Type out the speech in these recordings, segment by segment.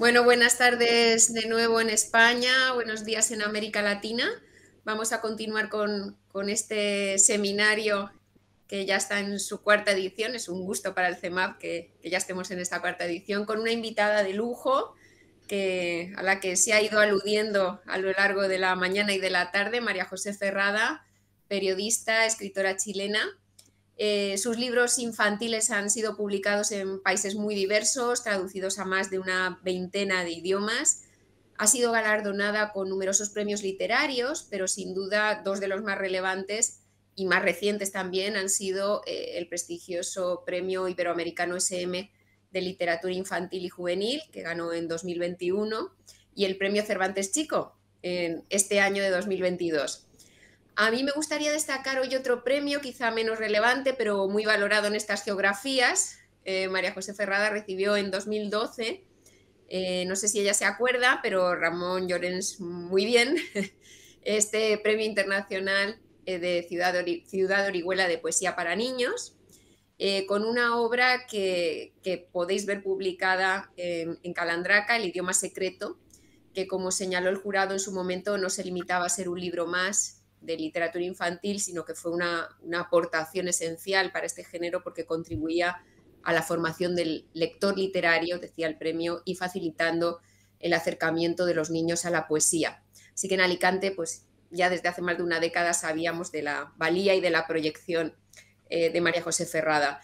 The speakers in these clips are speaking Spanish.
Bueno, buenas tardes de nuevo en España, buenos días en América Latina. Vamos a continuar con, este seminario que ya está en su cuarta edición. Es un gusto para el CEMAP que, ya estemos en esta cuarta edición con una invitada de lujo que, a la que se ha ido aludiendo a lo largo de la mañana y de la tarde, María José Ferrada, periodista, escritora chilena eh, sus libros infantiles han sido publicados en países muy diversos, traducidos a más de una veintena de idiomas. Ha sido galardonada con numerosos premios literarios, pero sin duda dos de los más relevantes y más recientes también han sido eh, el prestigioso Premio Iberoamericano SM de Literatura Infantil y Juvenil, que ganó en 2021, y el Premio Cervantes Chico en este año de 2022. A mí me gustaría destacar hoy otro premio, quizá menos relevante, pero muy valorado en estas geografías. Eh, María José Ferrada recibió en 2012, eh, no sé si ella se acuerda, pero Ramón Llorens muy bien, este premio internacional eh, de Ciudad, Ciudad Orihuela de Poesía para Niños, con una obra que, podéis ver publicada en Calandraca, El idioma secreto, que como señaló el jurado en su momento no se limitaba a ser un libro más, de literatura infantil, sino que fue una, aportación esencial para este género porque contribuía a la formación del lector literario, decía el premio, y facilitando el acercamiento de los niños a la poesía. Así que en Alicante, pues ya desde hace más de una década sabíamos de la valía y de la proyección eh, de María José Ferrada.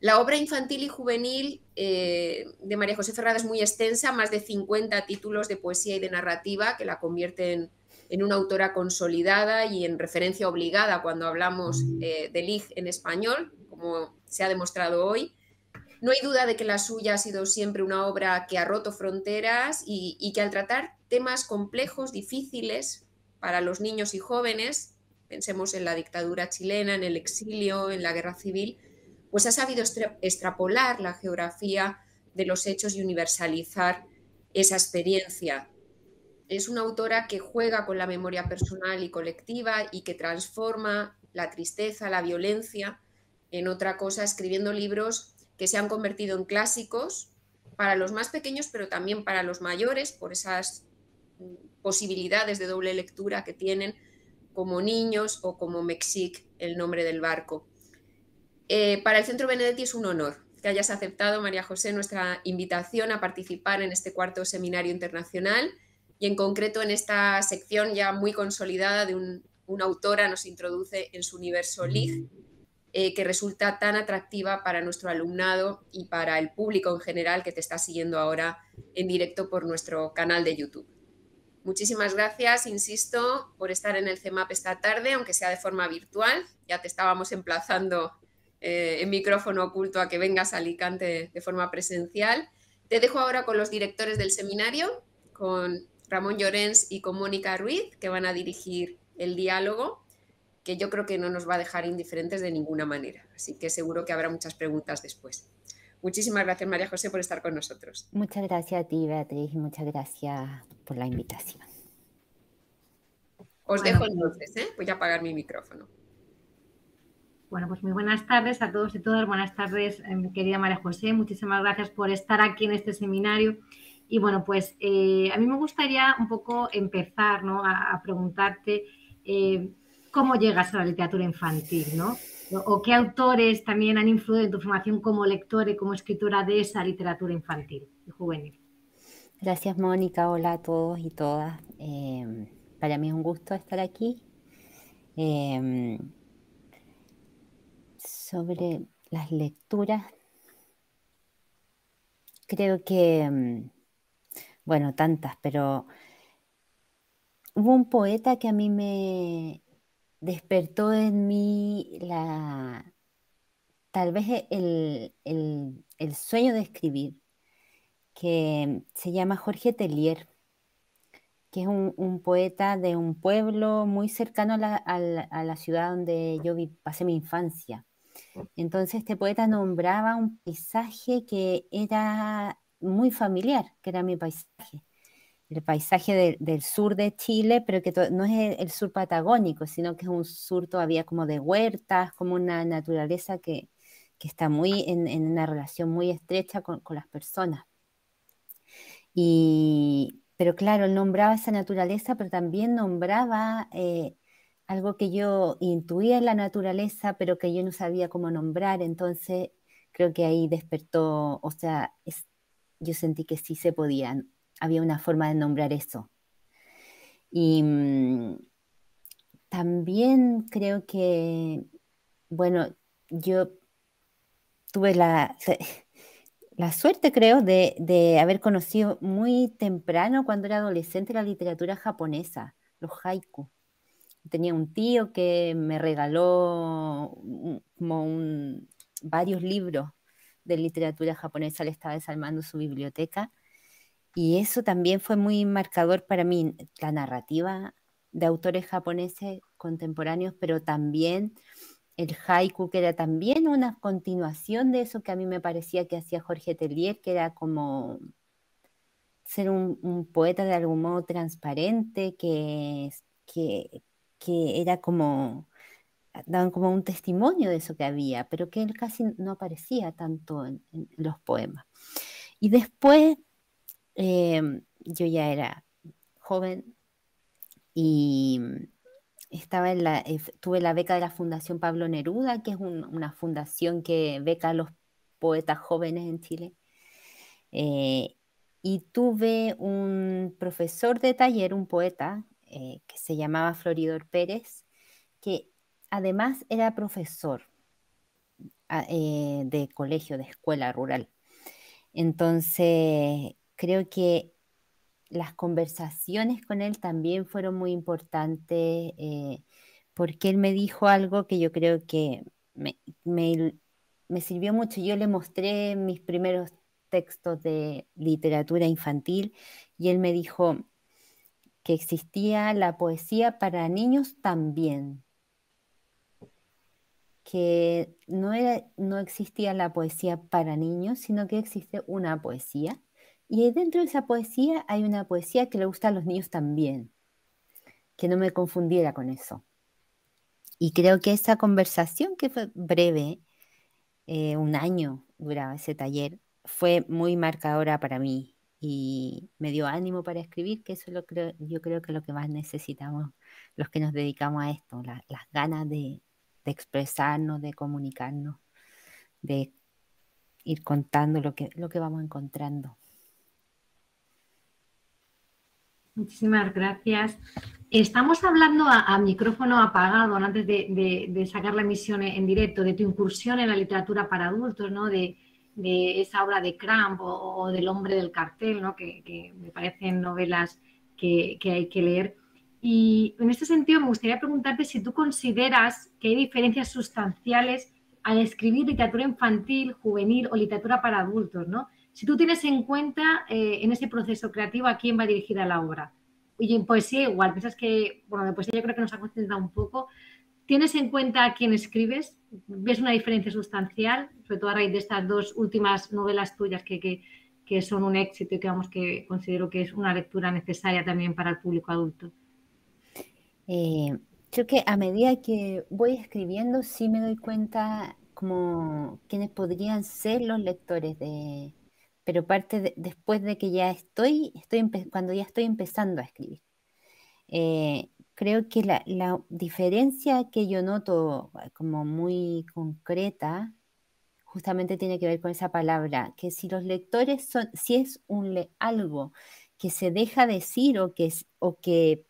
La obra infantil y juvenil eh, de María José Ferrada es muy extensa, más de 50 títulos de poesía y de narrativa que la convierten en una autora consolidada y en referencia obligada cuando hablamos mm. eh, de Lig en español, como se ha demostrado hoy. No hay duda de que la suya ha sido siempre una obra que ha roto fronteras y, que al tratar temas complejos, difíciles para los niños y jóvenes, pensemos en la dictadura chilena, en el exilio, en la guerra civil, pues ha sabido extrapolar la geografía de los hechos y universalizar esa experiencia es una autora que juega con la memoria personal y colectiva y que transforma la tristeza, la violencia en otra cosa, escribiendo libros que se han convertido en clásicos para los más pequeños, pero también para los mayores, por esas posibilidades de doble lectura que tienen como niños o como Mexic, el nombre del barco. Eh, para el Centro Benedetti es un honor que hayas aceptado, María José, nuestra invitación a participar en este cuarto seminario internacional y en concreto en esta sección ya muy consolidada de una autora nos introduce en su universo LIG, eh, que resulta tan atractiva para nuestro alumnado y para el público en general que te está siguiendo ahora en directo por nuestro canal de YouTube. Muchísimas gracias, insisto, por estar en el CEMAP esta tarde, aunque sea de forma virtual. Ya te estábamos emplazando eh, en micrófono oculto a que vengas a Alicante de forma presencial. Te dejo ahora con los directores del seminario, con Ramón Llorens y con Mónica Ruiz, que van a dirigir el diálogo, que yo creo que no nos va a dejar indiferentes de ninguna manera. Así que seguro que habrá muchas preguntas después. Muchísimas gracias, María José, por estar con nosotros. Muchas gracias a ti, Beatriz, y muchas gracias por la invitación. Os dejo entonces, ¿eh? voy a apagar mi micrófono. Bueno, pues muy buenas tardes a todos y todas. Buenas tardes, eh, querida María José. Muchísimas gracias por estar aquí en este seminario y bueno, pues eh, a mí me gustaría un poco empezar ¿no? a, preguntarte eh, cómo llegas a la literatura infantil, ¿no? O, qué autores también han influido en tu formación como lectora y como escritora de esa literatura infantil y juvenil. Gracias, Mónica. Hola a todos y todas. Em, para mí es un gusto estar aquí. Em, sobre las lecturas, creo que em, bueno, tantas, pero hubo un poeta que a mí me despertó en mí la, tal vez el, sueño de escribir, que se llama Jorge Tellier, que es un, poeta de un pueblo muy cercano a la, ciudad donde yo pasé mi infancia. Entonces este poeta nombraba un paisaje que era muy familiar, que era mi paisaje. El paisaje del sur de Chile, pero que no es el, sur patagónico, sino que es un sur todavía como de huertas, como una naturaleza que, está muy en, una relación muy estrecha con, las personas. Y, pero claro, él nombraba esa naturaleza, pero también nombraba eh, algo que yo intuía en la naturaleza, pero que yo no sabía cómo nombrar. Entonces, creo que ahí despertó, o sea, yo sentí que sí se podían, había una forma de nombrar eso. Y mm, también creo que, bueno, yo tuve la, la suerte, creo, de, haber conocido muy temprano, cuando era adolescente, la literatura japonesa, los haiku. Tenía un tío que me regaló como varios libros de literatura japonesa, le estaba desarmando su biblioteca. Y eso también fue muy marcador para mí, la narrativa de autores japoneses contemporáneos, pero también el haiku, que era también una continuación de eso que a mí me parecía que hacía Jorge Tellier, que era como ser un, poeta de algún modo transparente, que, que, que era como, daban como un testimonio de eso que había, pero que él casi no aparecía tanto en, los poemas. Y después, em, yo ya era joven y estaba en la, eh, tuve la beca de la Fundación Pablo Neruda, que es una fundación que beca a los poetas jóvenes en Chile. Eh, y tuve un profesor de taller, un poeta, eh, que se llamaba Floridor Pérez, que además era profesor ah, de colegio, de escuela rural. Entonces, creo que las conversaciones con él también fueron muy importantes eh, porque él me dijo algo que yo creo que me, sirvió mucho. Yo le mostré mis primeros textos de literatura infantil y él me dijo que existía la poesía para niños también, que no, era, no existía la poesía para niños, sino que existe una poesía y dentro de esa poesía hay una poesía que le gusta a los niños también, que no me confundiera con eso. Y creo que esa conversación, que fue breve, eh, un año duraba ese taller, fue muy marcadora para mí y me dio ánimo para escribir, que eso lo creo, yo creo que es lo que más necesitamos los que nos dedicamos a esto, las ganas de, de, expresarnos, de comunicarnos, de ir contando lo que, lo que vamos encontrando. Muchísimas gracias. Estamos hablando a, micrófono apagado antes de, sacar la emisión en directo de tu incursión en la literatura para adultos, ¿no? de, esa obra de Cramp o, del hombre del cartel, ¿no? que, me parecen novelas que, hay que leer. Y en este sentido me gustaría preguntarte si tú consideras que hay diferencias sustanciales al escribir literatura infantil, juvenil o literatura para adultos, ¿no? Si tú tienes en cuenta eh, en ese proceso creativo a quién va dirigida la obra. Y en poesía igual, piensas que, bueno, de poesía yo creo que nos ha concentrado un poco. ¿Tienes en cuenta a quién escribes? ¿Ves una diferencia sustancial? Sobre todo a raíz de estas dos últimas novelas tuyas que, que, son un éxito y que, vamos, que considero que es una lectura necesaria también para el público adulto. Eh, creo que a medida que voy escribiendo sí me doy cuenta como quiénes podrían ser los lectores de, pero parte después de que ya estoy, estoy cuando ya estoy empezando a escribir. Eh, creo que la, diferencia que yo noto eh, como muy concreta justamente tiene que ver con esa palabra, que si los lectores son, si es un algo que se deja decir o que, o que,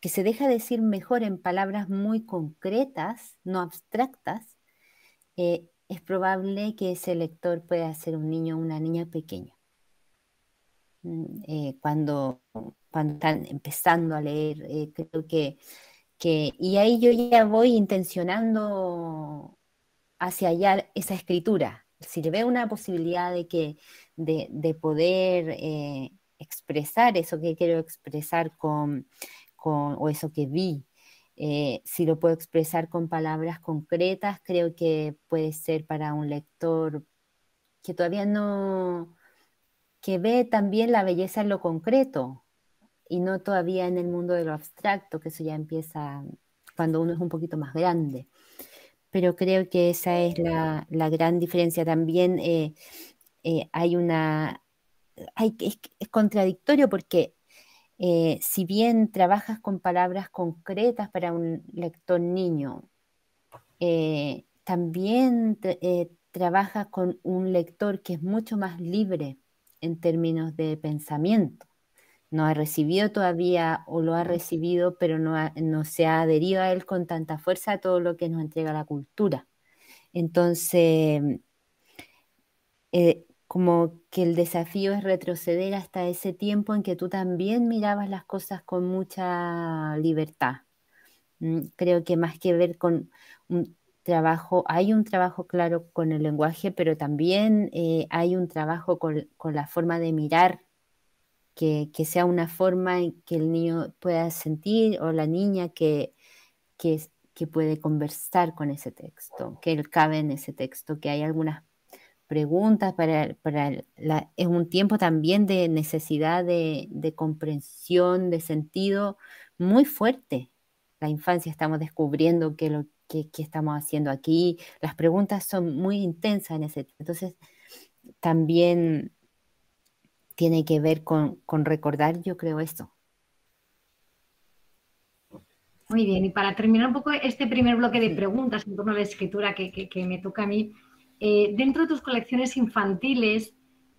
que se deja decir mejor en palabras muy concretas, no abstractas, eh, es probable que ese lector pueda ser un niño o una niña pequeña. Mm, eh, cuando, cuando están empezando a leer, eh, creo que, que, y ahí yo ya voy intencionando hacia allá esa escritura. Si le veo una posibilidad de, que, de, poder eh, expresar eso que quiero expresar con, o eso que vi eh, si lo puedo expresar con palabras concretas, creo que puede ser para un lector que todavía no, que ve también la belleza en lo concreto y no todavía en el mundo de lo abstracto, que eso ya empieza cuando uno es un poquito más grande. Pero creo que esa es la, gran diferencia. También eh, eh, hay una, hay, es contradictorio porque eh, si bien trabajas con palabras concretas para un lector niño, eh, también eh, trabajas con un lector que es mucho más libre en términos de pensamiento. No ha recibido todavía o lo ha recibido, pero no, no se ha adherido a él con tanta fuerza a todo lo que nos entrega la cultura. Entonces, como que el desafío es retroceder hasta ese tiempo en que tú también mirabas las cosas con mucha libertad. Mm, creo que más que ver con un trabajo, hay un trabajo claro con el lenguaje, pero también eh, hay un trabajo con, la forma de mirar, que, sea una forma en que el niño pueda sentir o la niña que, que, que puede conversar con ese texto, que él cabe en ese texto, que hay algunas preguntas, para, para es un tiempo también de necesidad de, comprensión, de sentido muy fuerte. La infancia estamos descubriendo qué lo que, estamos haciendo aquí. Las preguntas son muy intensas en ese Entonces, también tiene que ver con, recordar, yo creo, esto. Muy bien, y para terminar un poco este primer bloque de preguntas en torno a la escritura que, que me toca a mí, eh, dentro de tus colecciones infantiles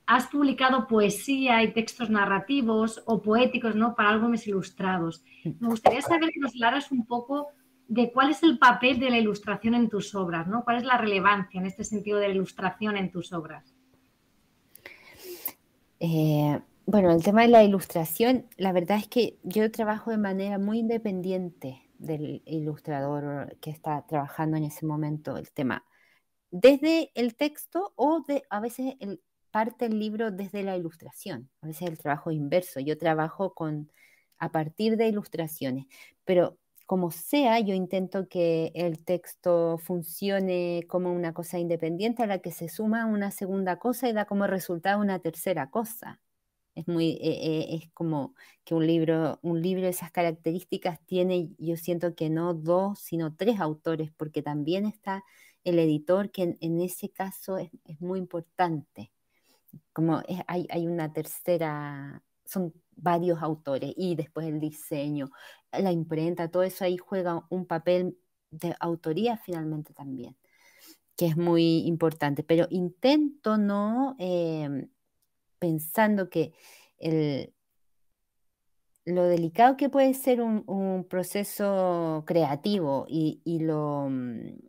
has publicado poesía y textos narrativos o poéticos, ¿no? Para álbumes ilustrados. Me gustaría saber que nos hablaras un poco de cuál es el papel de la ilustración en tus obras, ¿no? ¿Cuál es la relevancia en este sentido de la ilustración en tus obras? Eh, bueno, el tema de la ilustración, la verdad es que yo trabajo de manera muy independiente del ilustrador que está trabajando en ese momento el tema desde el texto o de, a veces el, parte el libro desde la ilustración, a veces el trabajo inverso. Yo trabajo con, a partir de ilustraciones, pero como sea, yo intento que el texto funcione como una cosa independiente a la que se suma una segunda cosa y da como resultado una tercera cosa. Es muy, eh, eh, es como que un libro, un libro de esas características tiene, yo siento que no dos, sino tres autores, porque también está el editor, que en, ese caso es, muy importante. Como hay, hay una tercera, son varios autores y después el diseño, la imprenta, todo eso ahí juega un papel de autoría finalmente también, que es muy importante. Pero intento no, em, pensando que el, lo delicado que puede ser un, proceso creativo y, y lo, mm,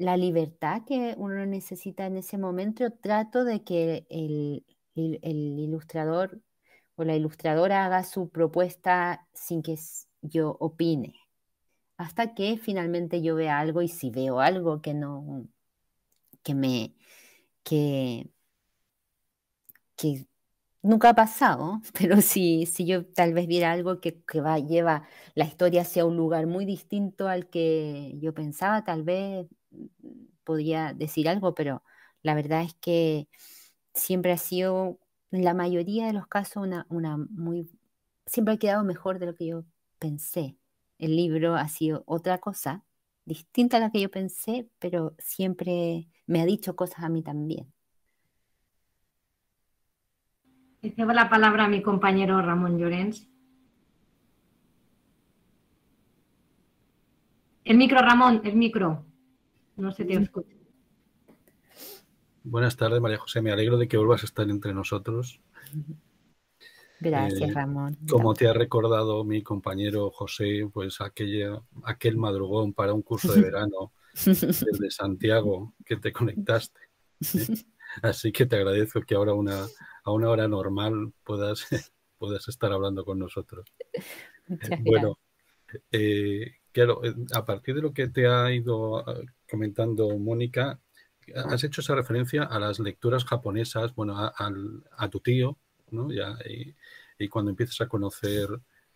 la libertad que uno necesita en ese momento, trato de que el, ilustrador o la ilustradora haga su propuesta sin que yo opine, hasta que finalmente yo vea algo y si veo algo que no, que me, que, que nunca ha pasado, pero si, si yo tal vez viera algo que, que va, lleva la historia hacia un lugar muy distinto al que yo pensaba, tal vez podría decir algo, pero la verdad es que siempre ha sido, en la mayoría de los casos, una, una muy, siempre ha quedado mejor de lo que yo pensé. El libro ha sido otra cosa, distinta a la que yo pensé, pero siempre me ha dicho cosas a mí también. Cedo la palabra a mi compañero Ramón Llorens. El micro, Ramón, el micro. No se te escucha. Buenas tardes, María José. Me alegro de que vuelvas a estar entre nosotros. Gracias, eh, Ramón. Como te ha recordado mi compañero José, pues aquella, aquel madrugón para un curso de verano desde Santiago que te conectaste. ¿eh? Así que te agradezco que ahora una, a una hora normal puedas, puedas estar hablando con nosotros. bueno, eh, claro, a partir de lo que te ha ido comentando Mónica, has hecho esa referencia a las lecturas japonesas, bueno, a, tu tío, ¿no? Y, cuando empiezas a conocer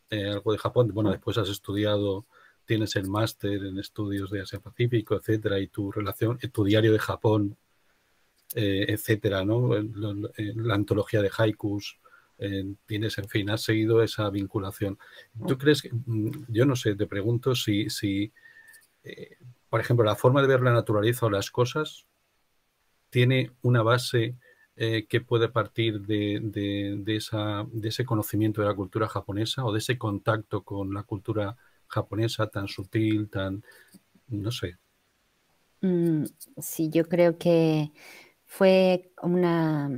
eh, algo de Japón, bueno, después has estudiado, tienes el máster en estudios de Asia Pacífico, etcétera, y tu relación, tu diario de Japón, eh, etcétera, ¿no? La antología de haikus, tienes, en fin, has seguido esa vinculación. ¿Tú crees que, mm, yo no sé, te pregunto si, si eh, por ejemplo, la forma de ver la naturaleza o las cosas tiene una base eh, que puede partir de, esa, de ese conocimiento de la cultura japonesa o de ese contacto con la cultura japonesa tan sutil, tan, no sé. Mm, sí, yo creo que fue una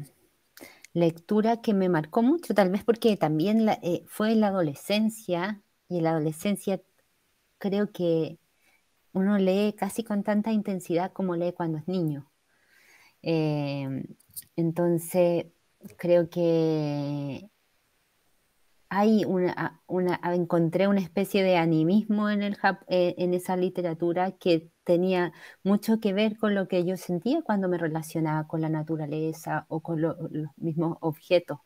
lectura que me marcó mucho, tal vez porque también eh, fue en la adolescencia y en la adolescencia creo que uno lee casi con tanta intensidad como lee cuando es niño. Em, entonces, creo que hay una, una, encontré una especie de animismo en, el, eh, en esa literatura que tenía mucho que ver con lo que yo sentía cuando me relacionaba con la naturaleza o con los mismos objetos,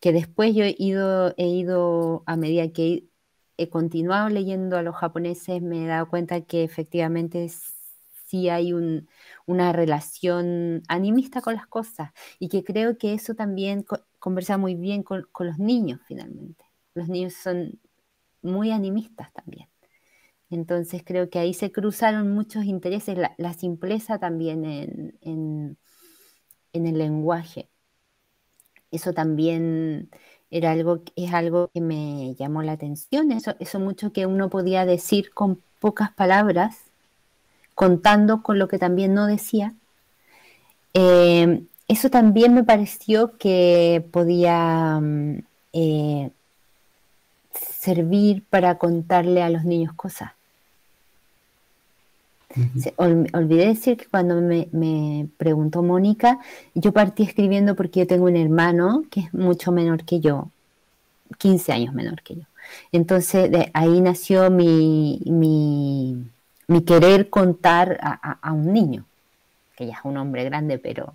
que después yo he ido, he ido a medida que he continuado leyendo a los japoneses, me he dado cuenta que efectivamente sí hay una relación animista con las cosas y que creo que eso también conversa muy bien con, los niños finalmente. Los niños son muy animistas también. Entonces creo que ahí se cruzaron muchos intereses, la, simpleza también en, en, el lenguaje. Eso también era algo, es algo que me llamó la atención, eso, eso mucho que uno podía decir con pocas palabras, contando con lo que también no decía. Eh, eso también me pareció que podía mm, eh, servir para contarle a los niños cosas. olvidé decir que cuando me, me, preguntó Mónica, yo partí escribiendo porque yo tengo un hermano que es mucho menor que yo, 15 años menor que yo. Entonces de ahí nació mi, mi, mi querer contar a, a, un niño, que ya es un hombre grande, pero,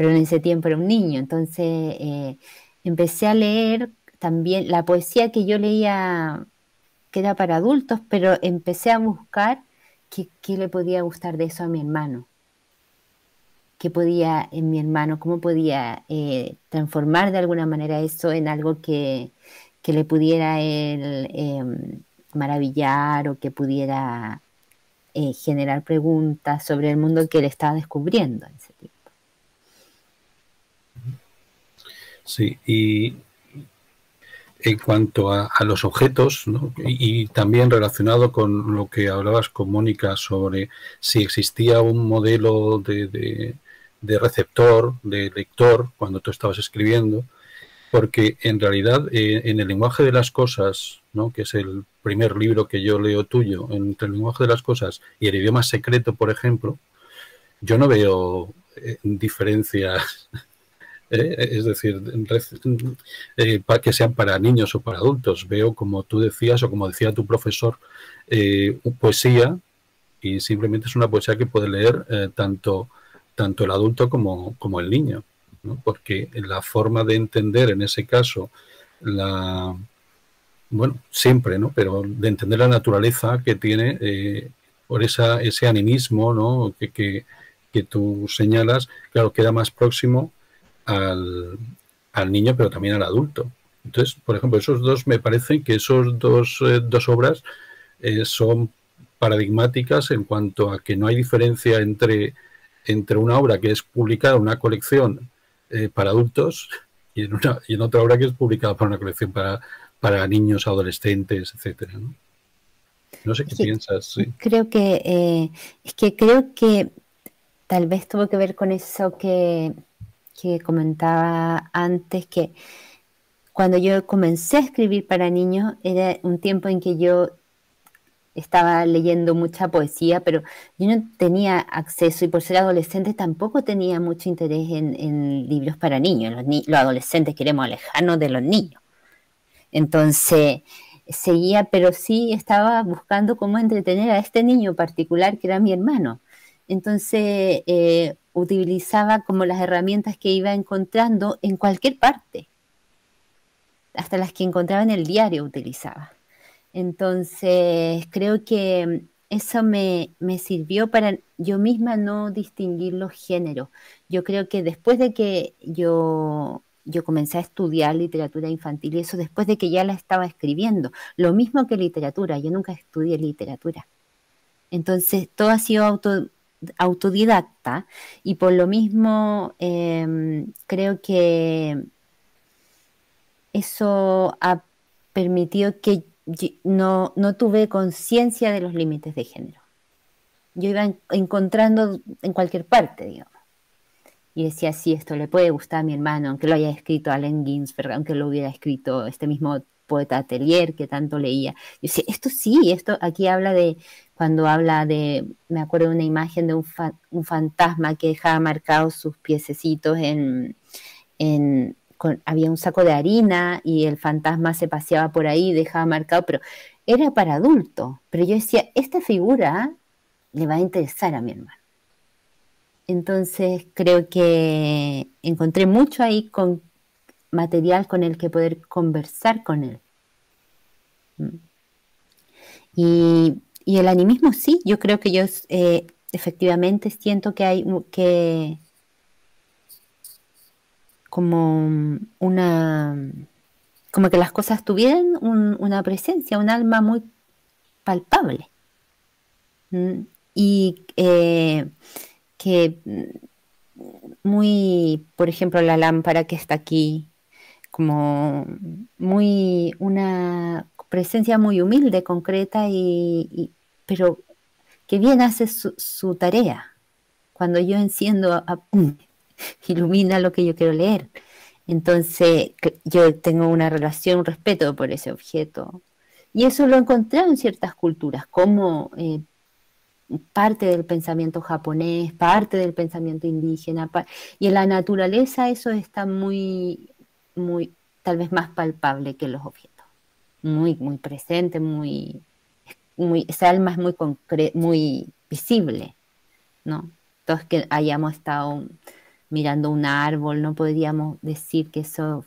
pero en ese tiempo era un niño. Entonces eh, empecé a leer también la poesía que yo leía, que era para adultos, pero empecé a buscar qué, qué le podía gustar de eso a mi hermano qué podía en mi hermano, cómo podía eh, transformar de alguna manera eso en algo que, le pudiera él em, maravillar o que pudiera eh, generar preguntas sobre el mundo que él estaba descubriendo en ese tiempo. Sí, y en cuanto a, los objetos, y, también relacionado con lo que hablabas con Mónica sobre si existía un modelo de, de receptor, de lector, cuando tú estabas escribiendo, porque en realidad eh, en el lenguaje de las cosas, ¿no? que es el primer libro que yo leo tuyo, entre el lenguaje de las cosas y el idioma secreto, por ejemplo, yo no veo eh, diferencias, ¿eh? es decir, para que sean para niños o para adultos. Veo, como tú decías o como decía tu profesor, poesía y simplemente es una poesía que puede leer tanto tanto el adulto como, como el niño, porque la forma de entender en ese caso la, bueno, siempre, ¿no? Pero de entender la naturaleza que tiene eh, por esa, ese animismo, ¿no? Que, que, que, tú señalas, claro, queda más próximo al, al, niño, pero también al adulto. Entonces, por ejemplo, esos dos, me parece que esos dos, eh, dos obras eh, son paradigmáticas en cuanto a que no hay diferencia entre entre una obra que es publicada en una colección eh, para adultos y en, una, y en otra obra que es publicada para una colección para, para niños, adolescentes, etcétera, ¿no? No sé qué piensas. Creo que es que creo que tal vez tuvo que ver con eso que, que comentaba antes, que cuando yo comencé a escribir para niños era un tiempo en que yo estaba leyendo mucha poesía, pero yo no tenía acceso y por ser adolescente tampoco tenía mucho interés en, libros para niños. Los, adolescentes queremos alejarnos de los niños. Entonces seguía, pero sí estaba buscando cómo entretener a este niño particular que era mi hermano. Entonces eh, utilizaba como las herramientas que iba encontrando en cualquier parte, hasta las que encontraba en el diario utilizaba. Entonces, creo que eso me, sirvió para yo misma no distinguir los géneros. Yo creo que después de que yo, yo comencé a estudiar literatura infantil, y eso después de que ya la estaba escribiendo, lo mismo que literatura, yo nunca estudié literatura. Entonces, todo ha sido auto, autodidacta y por lo mismo em, creo que eso ha permitido que no, no tuve conciencia de los límites de género. Yo iba encontrando en cualquier parte, digamos. Y decía, sí, esto le puede gustar a mi hermano, aunque lo haya escrito Allen Ginsberg, aunque lo hubiera escrito este mismo poeta Atelier que tanto leía. Yo decía, esto sí, esto aquí habla de, cuando habla de, me acuerdo de una imagen de un, fantasma que dejaba marcados sus piececitos en, en había un saco de harina y el fantasma se paseaba por ahí, dejaba marcado, pero era para adultos. Pero yo decía, esta figura le va a interesar a mi hermano. Entonces creo que encontré mucho ahí con material con el que poder conversar con él. Mm. Y, el animismo sí, yo creo que yo eh, efectivamente siento que hay que como una como que las cosas tuvieran una presencia, un alma muy palpable. Mm. Y eh, que mm, muy, por ejemplo, la lámpara que está aquí, como muy, una presencia muy humilde, concreta, y, pero que bien hace su, tarea. Cuando yo enciendo, ilumina lo que yo quiero leer. Entonces, yo tengo una relación, un respeto por ese objeto. Y eso lo he encontrado en ciertas culturas, como eh, parte del pensamiento japonés, parte del pensamiento indígena, y en la naturaleza eso está muy, muy, tal vez más palpable que los objetos, muy, muy presente, muy, muy, esa alma es muy muy visible, ¿no? Todos que hayamos estado mirando un árbol, no podríamos decir que eso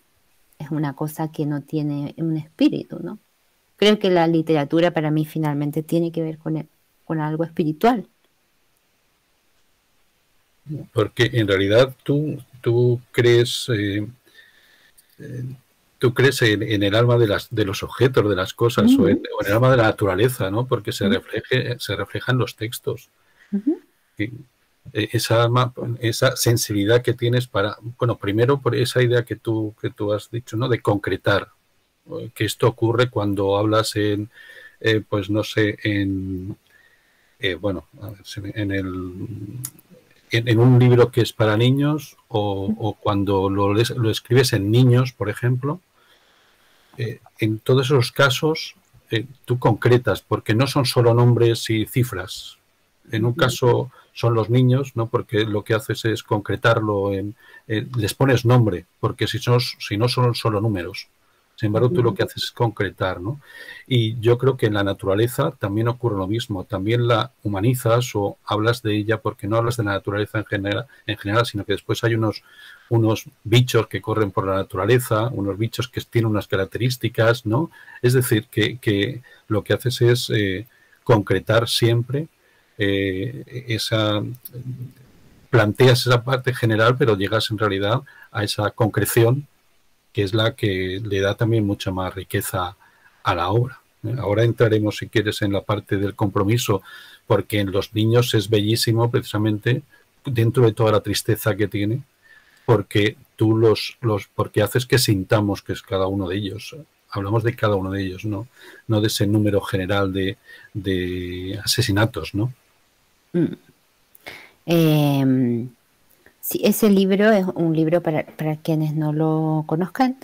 es una cosa que no tiene un espíritu, ¿no? Creo que la literatura para mí finalmente tiene que ver con, con algo espiritual. Porque en realidad tú, tú crees, eh, tú crees en, el alma de, las, de los objetos, de las cosas, o, en, el alma de la naturaleza, ¿no? Porque se, refleje, se reflejan los textos. E, esa alma, esa sensibilidad que tienes para, bueno, primero por esa idea que tú, que tú has dicho, ¿no? De concretar, que esto ocurre cuando hablas en, eh, pues no sé, en, eh, bueno, en, el, en, un libro que es para niños o, cuando lo, escribes en niños, por ejemplo, eh, en todos esos casos eh, tú concretas, porque no son solo nombres y cifras. En un caso son los niños, ¿no? Porque lo que haces es concretarlo, en, les pones nombre, porque si, si no son solo números. Sin embargo, tú lo que haces es concretar, ¿no? Y yo creo que en la naturaleza también ocurre lo mismo. También la humanizas o hablas de ella porque no hablas de la naturaleza en general, en general sino que después hay unos, unos bichos que corren por la naturaleza, unos bichos que tienen unas características, ¿no? Es decir, que, lo que haces es eh, concretar siempre eh, esa planteas esa parte general, pero llegas en realidad a esa concreción que es la que le da también mucha más riqueza a la obra. ¿eh? Ahora entraremos, si quieres, en la parte del compromiso, porque en los niños es bellísimo precisamente dentro de toda la tristeza que tiene, porque tú los, los porque haces que sintamos que es cada uno de ellos. Hablamos de cada uno de ellos, no, no de ese número general de, de asesinatos, ¿no? Mm. Em, Sí, ese libro es un libro para, quienes no lo conozcan.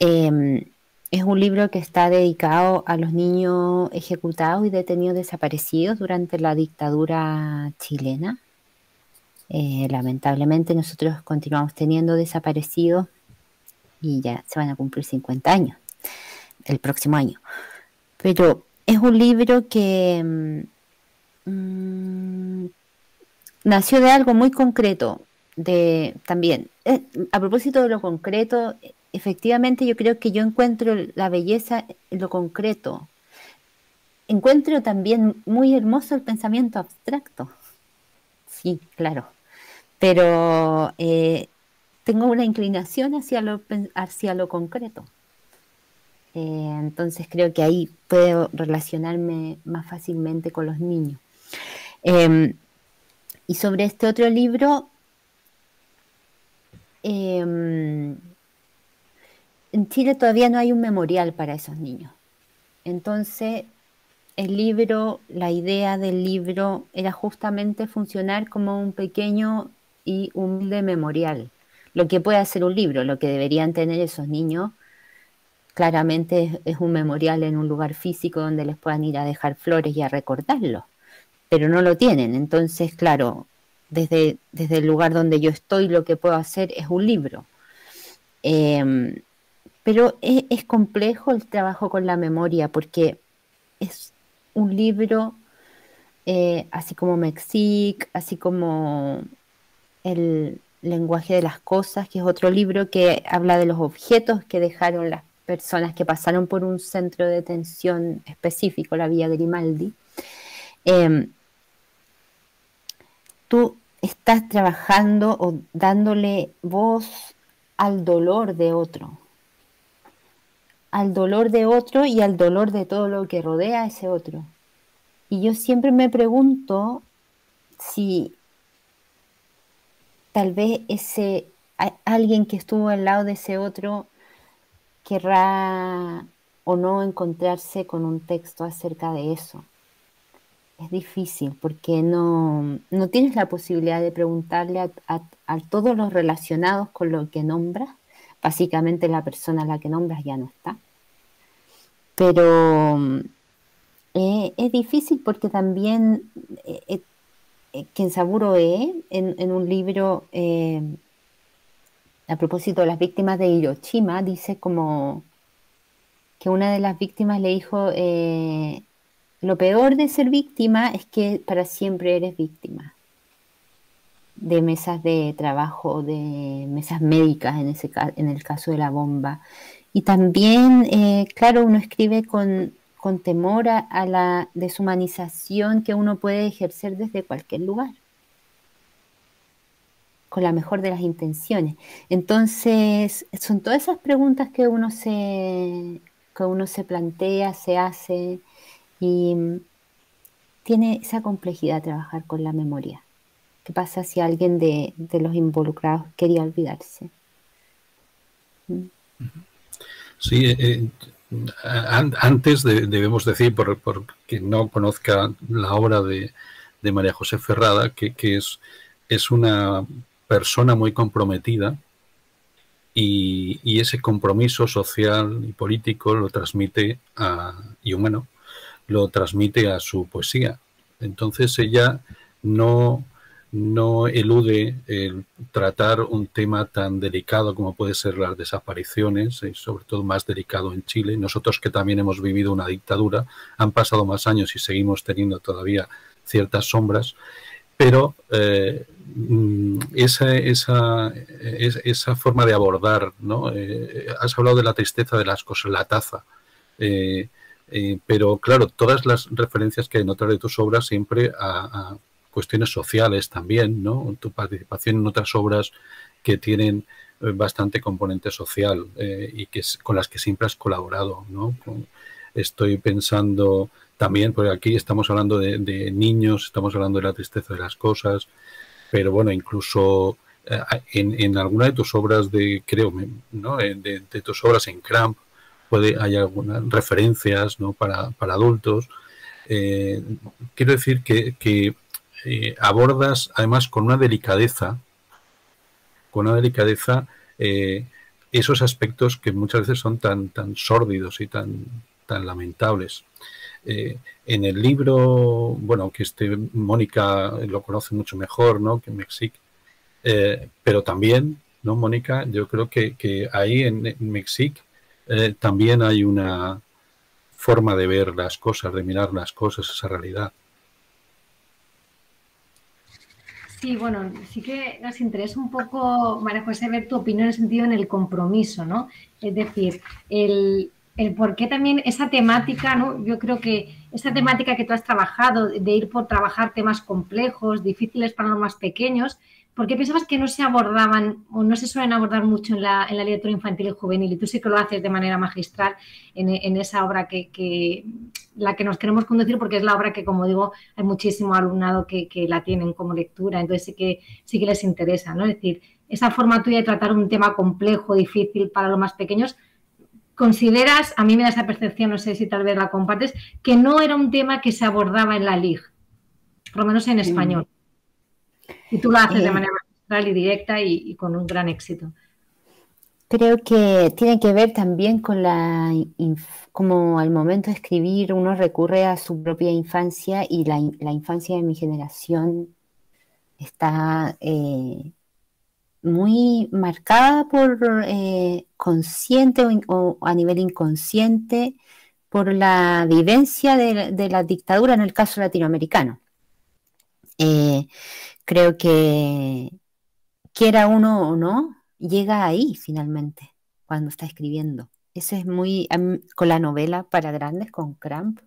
Em, es un libro que está dedicado a los niños ejecutados y detenidos desaparecidos durante la dictadura chilena. Eh, lamentablemente nosotros continuamos teniendo desaparecidos y ya se van a cumplir 50 años el próximo año. Pero es un libro que mm, nació de algo muy concreto de también, eh, a propósito de lo concreto, efectivamente yo creo que yo encuentro la belleza en lo concreto. Encuentro también muy hermoso el pensamiento abstracto. Sí, claro. Pero eh, tengo una inclinación hacia lo, hacia lo concreto. Eh, entonces creo que ahí puedo relacionarme más fácilmente con los niños. Em, y sobre este otro libro, em, en Chile todavía no hay un memorial para esos niños. Entonces, el libro, la idea del libro era justamente funcionar como un pequeño y humilde memorial. Lo que puede hacer un libro, lo que deberían tener esos niños, claramente es, un memorial en un lugar físico donde les puedan ir a dejar flores y a recordarlo, pero no lo tienen. Entonces, claro, desde, desde el lugar donde yo estoy, lo que puedo hacer es un libro. Em, pero es, complejo el trabajo con la memoria porque es un libro, eh, así como Mexic, así como El lenguaje de las cosas, que es otro libro que habla de los objetos que dejaron las personas que pasaron por un centro de detención específico, la Villa Grimaldi. Em, tú estás trabajando o dándole voz al dolor de otro, al dolor de otro y al dolor de todo lo que rodea a ese otro. Y yo siempre me pregunto si tal vez ese alguien que estuvo al lado de ese otro querrá o no encontrarse con un texto acerca de eso. Es difícil porque no, tienes la posibilidad de preguntarle a, a todos los relacionados con lo que nombras Básicamente la persona a la que nombras ya no está. Pero eh, es difícil porque también eh, eh, Kensaburo E, en, un libro a propósito de las víctimas de Hiroshima, dice como que una de las víctimas le dijo, lo peor de ser víctima es que para siempre eres víctima de mesas de trabajo, de mesas médicas en, ese, en el caso de la bomba. Y también, eh, claro, uno escribe con, con temor a, la deshumanización que uno puede ejercer desde cualquier lugar, con la mejor de las intenciones. Entonces, son todas esas preguntas que uno se, que uno se plantea, se hace, y tiene esa complejidad trabajar con la memoria. ¿Qué pasa si alguien de, los involucrados quería olvidarse? Mm. Sí, eh, eh, antes debemos decir, por, quien no conozca la obra de, María José Ferrada, que, es, es, una persona muy comprometida y, ese compromiso social y político lo transmite a, y humano, lo transmite a su poesía. Entonces ella no no elude el tratar un tema tan delicado como puede ser las desapariciones, y sobre todo más delicado en Chile. Nosotros que también hemos vivido una dictadura, han pasado más años y seguimos teniendo todavía ciertas sombras, pero eh, esa, esa, esa, forma de abordar, ¿no? Eh, has hablado de la tristeza de las cosas, la taza. Eh, pero claro, todas las referencias que hay en otras de tus obras siempre a cuestiones sociales también, ¿no? Tu participación en otras obras que tienen eh, bastante componente social eh, y que con las que siempre has colaborado, ¿no? estoy pensando también, porque aquí estamos hablando de, niños, estamos hablando de la tristeza de las cosas, pero bueno, incluso eh, en, en, alguna de tus obras de, creo, ¿no? De, tus obras en Cramp, puede, hay algunas referencias, ¿no? Para, para adultos. quiero decir que, que eh, abordas además con una delicadeza, con una delicadeza eh, esos aspectos que muchas veces son tan, tan sórdidos y tan, tan lamentables. Eh, en el libro, bueno, que este Mónica lo conoce mucho mejor, ¿no? Que Mexic, pero también, ¿no, Mónica? Yo creo que, ahí en, en también hay una forma de ver las cosas, de mirar las cosas, esa realidad. Sí, bueno, sí que nos interesa un poco, María José, ver tu opinión en el sentido en el compromiso, ¿no? Es decir, el, por qué también esa temática, ¿no? Yo creo que esa temática que tú has trabajado, de ir por trabajar temas complejos, difíciles para los más pequeños, ¿por qué pensabas que no se abordaban o no se suelen abordar mucho en la, en la literatura infantil y juvenil? Y tú sí que lo haces de manera magistral en, esa obra que, la que nos queremos conducir, porque es la obra que, como digo, hay muchísimo alumnado que, la tienen como lectura, entonces sí que, sí que les interesa, ¿no? Es decir, esa forma tuya de tratar un tema complejo, difícil para los más pequeños, ¿consideras, a mí me da esa percepción, no sé si tal vez la compartes, que no era un tema que se abordaba en la LIG, por lo menos en español? Y tú lo haces de manera magistral y directa y, con un gran éxito. Creo que tiene que ver también con la, como al momento de escribir uno recurre a su propia infancia y la, infancia de mi generación está eh, muy marcada por eh, consciente o, a nivel inconsciente por la vivencia de, la dictadura en el caso latinoamericano. Eh, creo que quiera uno o no, llega ahí finalmente cuando está escribiendo. Eso es muy, con la novela para grandes, con Cramp,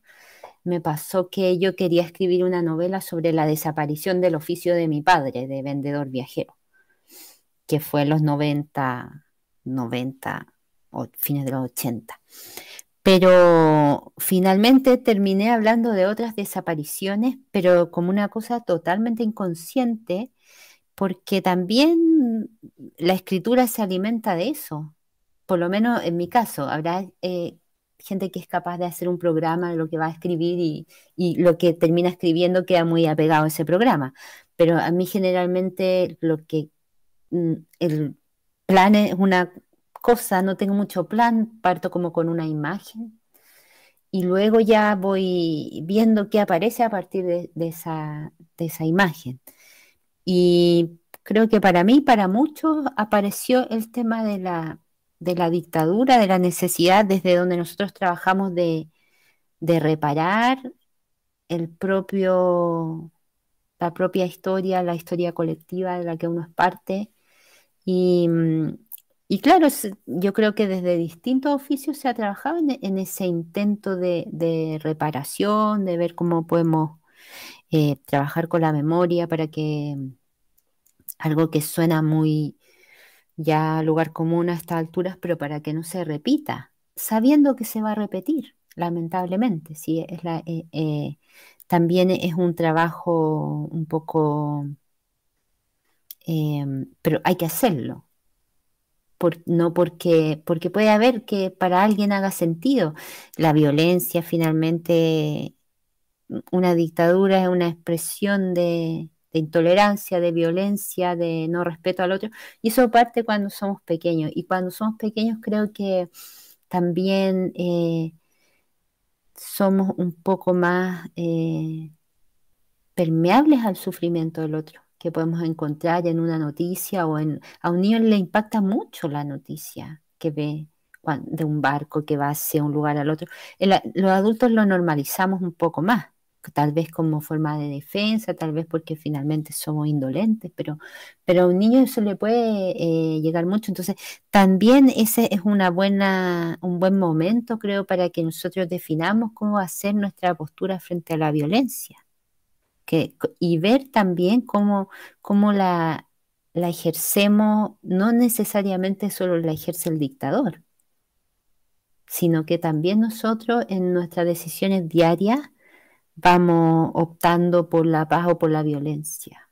me pasó que yo quería escribir una novela sobre la desaparición del oficio de mi padre, de vendedor viajero, que fue en los 90, 90 o fines de los 80. Pero finalmente terminé hablando de otras desapariciones, pero como una cosa totalmente inconsciente, porque también la escritura se alimenta de eso. Por lo menos en mi caso, habrá eh, gente que es capaz de hacer un programa lo que va a escribir y, y, lo que termina escribiendo queda muy apegado a ese programa. Pero a mí generalmente lo que mm, el plan es una cosa, no tengo mucho plan, parto como con una imagen y luego ya voy viendo qué aparece a partir de, esa, de esa imagen. Y creo que para mí, para muchos, apareció el tema de la, de la dictadura, de la necesidad desde donde nosotros trabajamos de, de reparar el propio, la propia historia, la historia colectiva de la que uno es parte. Y, mm, y claro, yo creo que desde distintos oficios se ha trabajado en, ese intento de, reparación, de ver cómo podemos eh, trabajar con la memoria para que algo que suena muy ya lugar común a estas alturas, pero para que no se repita, sabiendo que se va a repetir, lamentablemente. ¿sí? Eh, eh, también es un trabajo un poco, pero hay que hacerlo no porque, porque puede haber que para alguien haga sentido. La violencia finalmente, una dictadura es una expresión de, intolerancia, de violencia, de no respeto al otro. Y eso parte cuando somos pequeños. Y cuando somos pequeños creo que también eh, somos un poco más eh, permeables al sufrimiento del otro que podemos encontrar en una noticia o en, a un niño le impacta mucho la noticia que ve de un barco que va hacia un lugar al otro. los adultos lo normalizamos un poco más, tal vez como forma de defensa, tal vez porque finalmente somos indolentes, pero, pero a un niño eso le puede eh, llegar mucho. Entonces, también ese es una buena, un buen momento, creo, para que nosotros definamos cómo va a ser nuestra postura frente a la violencia y ver también cómo, cómo la, la ejercemos, no necesariamente solo la ejerce el dictador, sino que también nosotros en nuestras decisiones diarias vamos optando por la paz o por la violencia,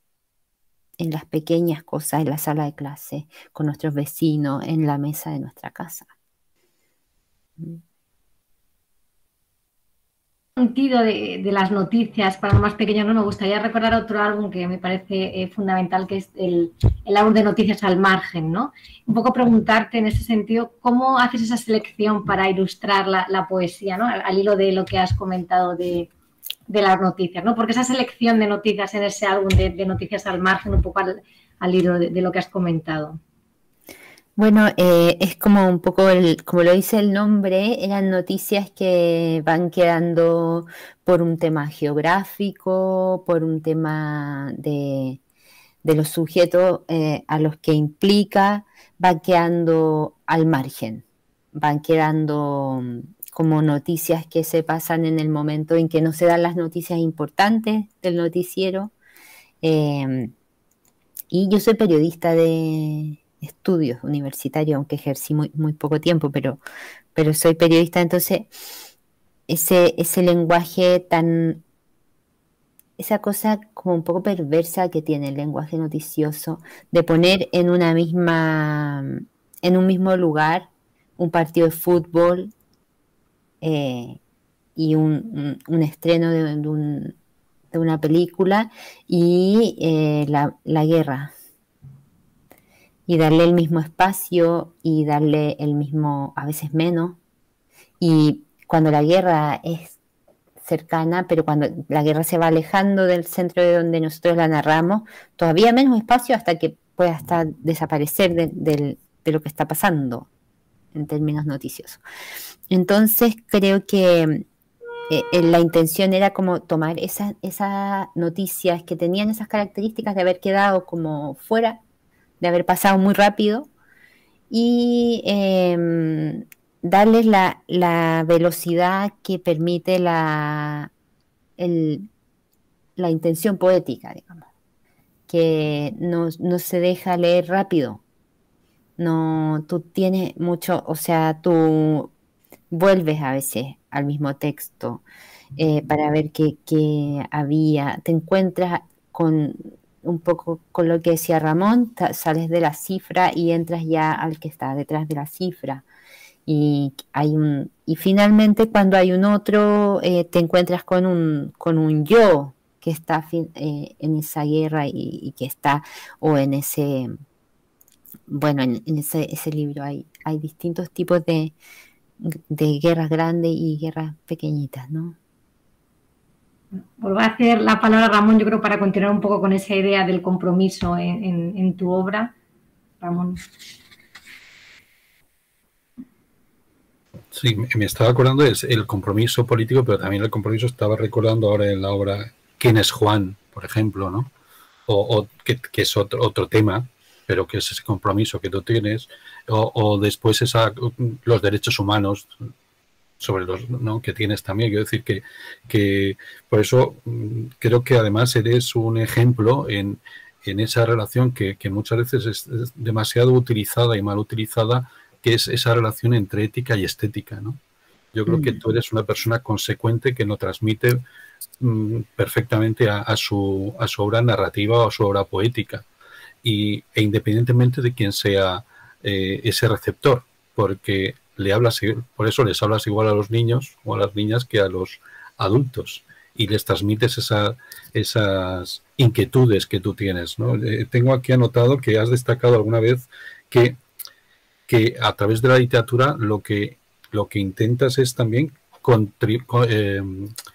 en las pequeñas cosas, en la sala de clase, con nuestros vecinos, en la mesa de nuestra casa. Sentido de, las noticias para los más pequeños, no me gustaría recordar otro álbum que me parece eh, fundamental, que es el, álbum de noticias al margen, ¿no? Un poco preguntarte en ese sentido, ¿cómo haces esa selección para ilustrar la, poesía, ¿no? Al, hilo de lo que has comentado de, las noticias, ¿no? Porque esa selección de noticias en ese álbum de, noticias al margen, un poco al hilo de lo que has comentado. Bueno, eh, es como un poco, el, como lo dice el nombre, eran noticias que van quedando por un tema geográfico, por un tema de, los sujetos eh, a los que implica, van quedando al margen, van quedando mm, como noticias que se pasan en el momento en que no se dan las noticias importantes del noticiero. Em, Y yo soy periodista de estudios universitarios, aunque ejercí muy, muy poco tiempo, pero, pero soy periodista, entonces ese, ese lenguaje tan esa cosa como un poco perversa que tiene el lenguaje noticioso, de poner en una misma, en un mismo lugar un partido de fútbol eh, y un, estreno de, una película y eh, la, guerra. Y darle el mismo espacio y darle el mismo, a veces menos. Y cuando la guerra es cercana, pero cuando la guerra se va alejando del centro de donde nosotros la narramos, todavía menos espacio hasta que pueda hasta desaparecer de, lo que está pasando en términos noticiosos. Entonces creo que eh, la intención era como tomar esas, esas noticias que tenían esas características de haber quedado como fuera, de haber pasado muy rápido y em, darles la, la, velocidad que permite la, la intención poética, digamos, que no, no, se deja leer rápido. No, tú tienes mucho, o sea, tú vuelves a veces al mismo texto eh, para ver qué, qué, había, te encuentras con un poco con lo que decía Ramón, sales de la cifra y entras ya al que está detrás de la cifra. Y hay un y finalmente cuando hay un otro eh, te encuentras con un con un yo que está eh, en esa guerra y, que está o en ese bueno en, ese, ese, libro. Hay hay distintos tipos de, de guerras grandes y guerras pequeñitas no Vuelvo a hacer la palabra Ramón, yo creo, para continuar un poco con esa idea del compromiso en, en tu obra. Ramón. Sí, me estaba acordando es el compromiso político, pero también el compromiso estaba recordando ahora en la obra quién es Juan, por ejemplo, ¿no? O, que, es otro, otro tema, pero que es ese compromiso que tú tienes, o, después esa, los derechos humanos sobre los ¿no? que tienes también. Quiero decir que, que por eso mm, creo que además eres un ejemplo en, en esa relación que, que muchas veces es demasiado utilizada y mal utilizada que es esa relación entre ética y estética, ¿no? Yo creo que mm. tú eres una persona consecuente que lo transmite mm, perfectamente a, su, a su obra narrativa o a su obra poética, y, e independientemente de quién sea eh, ese receptor, porque le hablas, por eso les hablas igual a los niños o a las niñas que a los adultos y les transmites esa, esas inquietudes que tú tienes. ¿no? Eh, tengo aquí anotado que has destacado alguna vez que que a través de la literatura lo que, lo que intentas es también eh,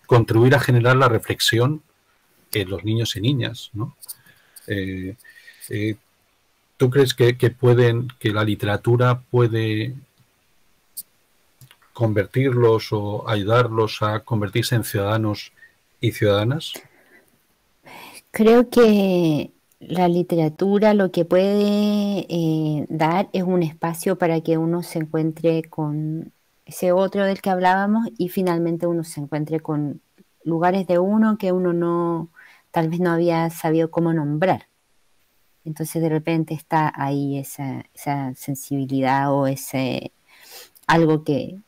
contribuir a generar la reflexión en los niños y niñas, ¿no? Eh, ¿Tú crees que, pueden, que la literatura puede convertirlos o ayudarlos a convertirse en ciudadanos y ciudadanas? Creo que la literatura lo que puede eh, dar es un espacio para que uno se encuentre con ese otro del que hablábamos y finalmente uno se encuentre con lugares de uno que uno no, tal vez no había sabido cómo nombrar. Entonces de repente está ahí esa, sensibilidad o ese algo que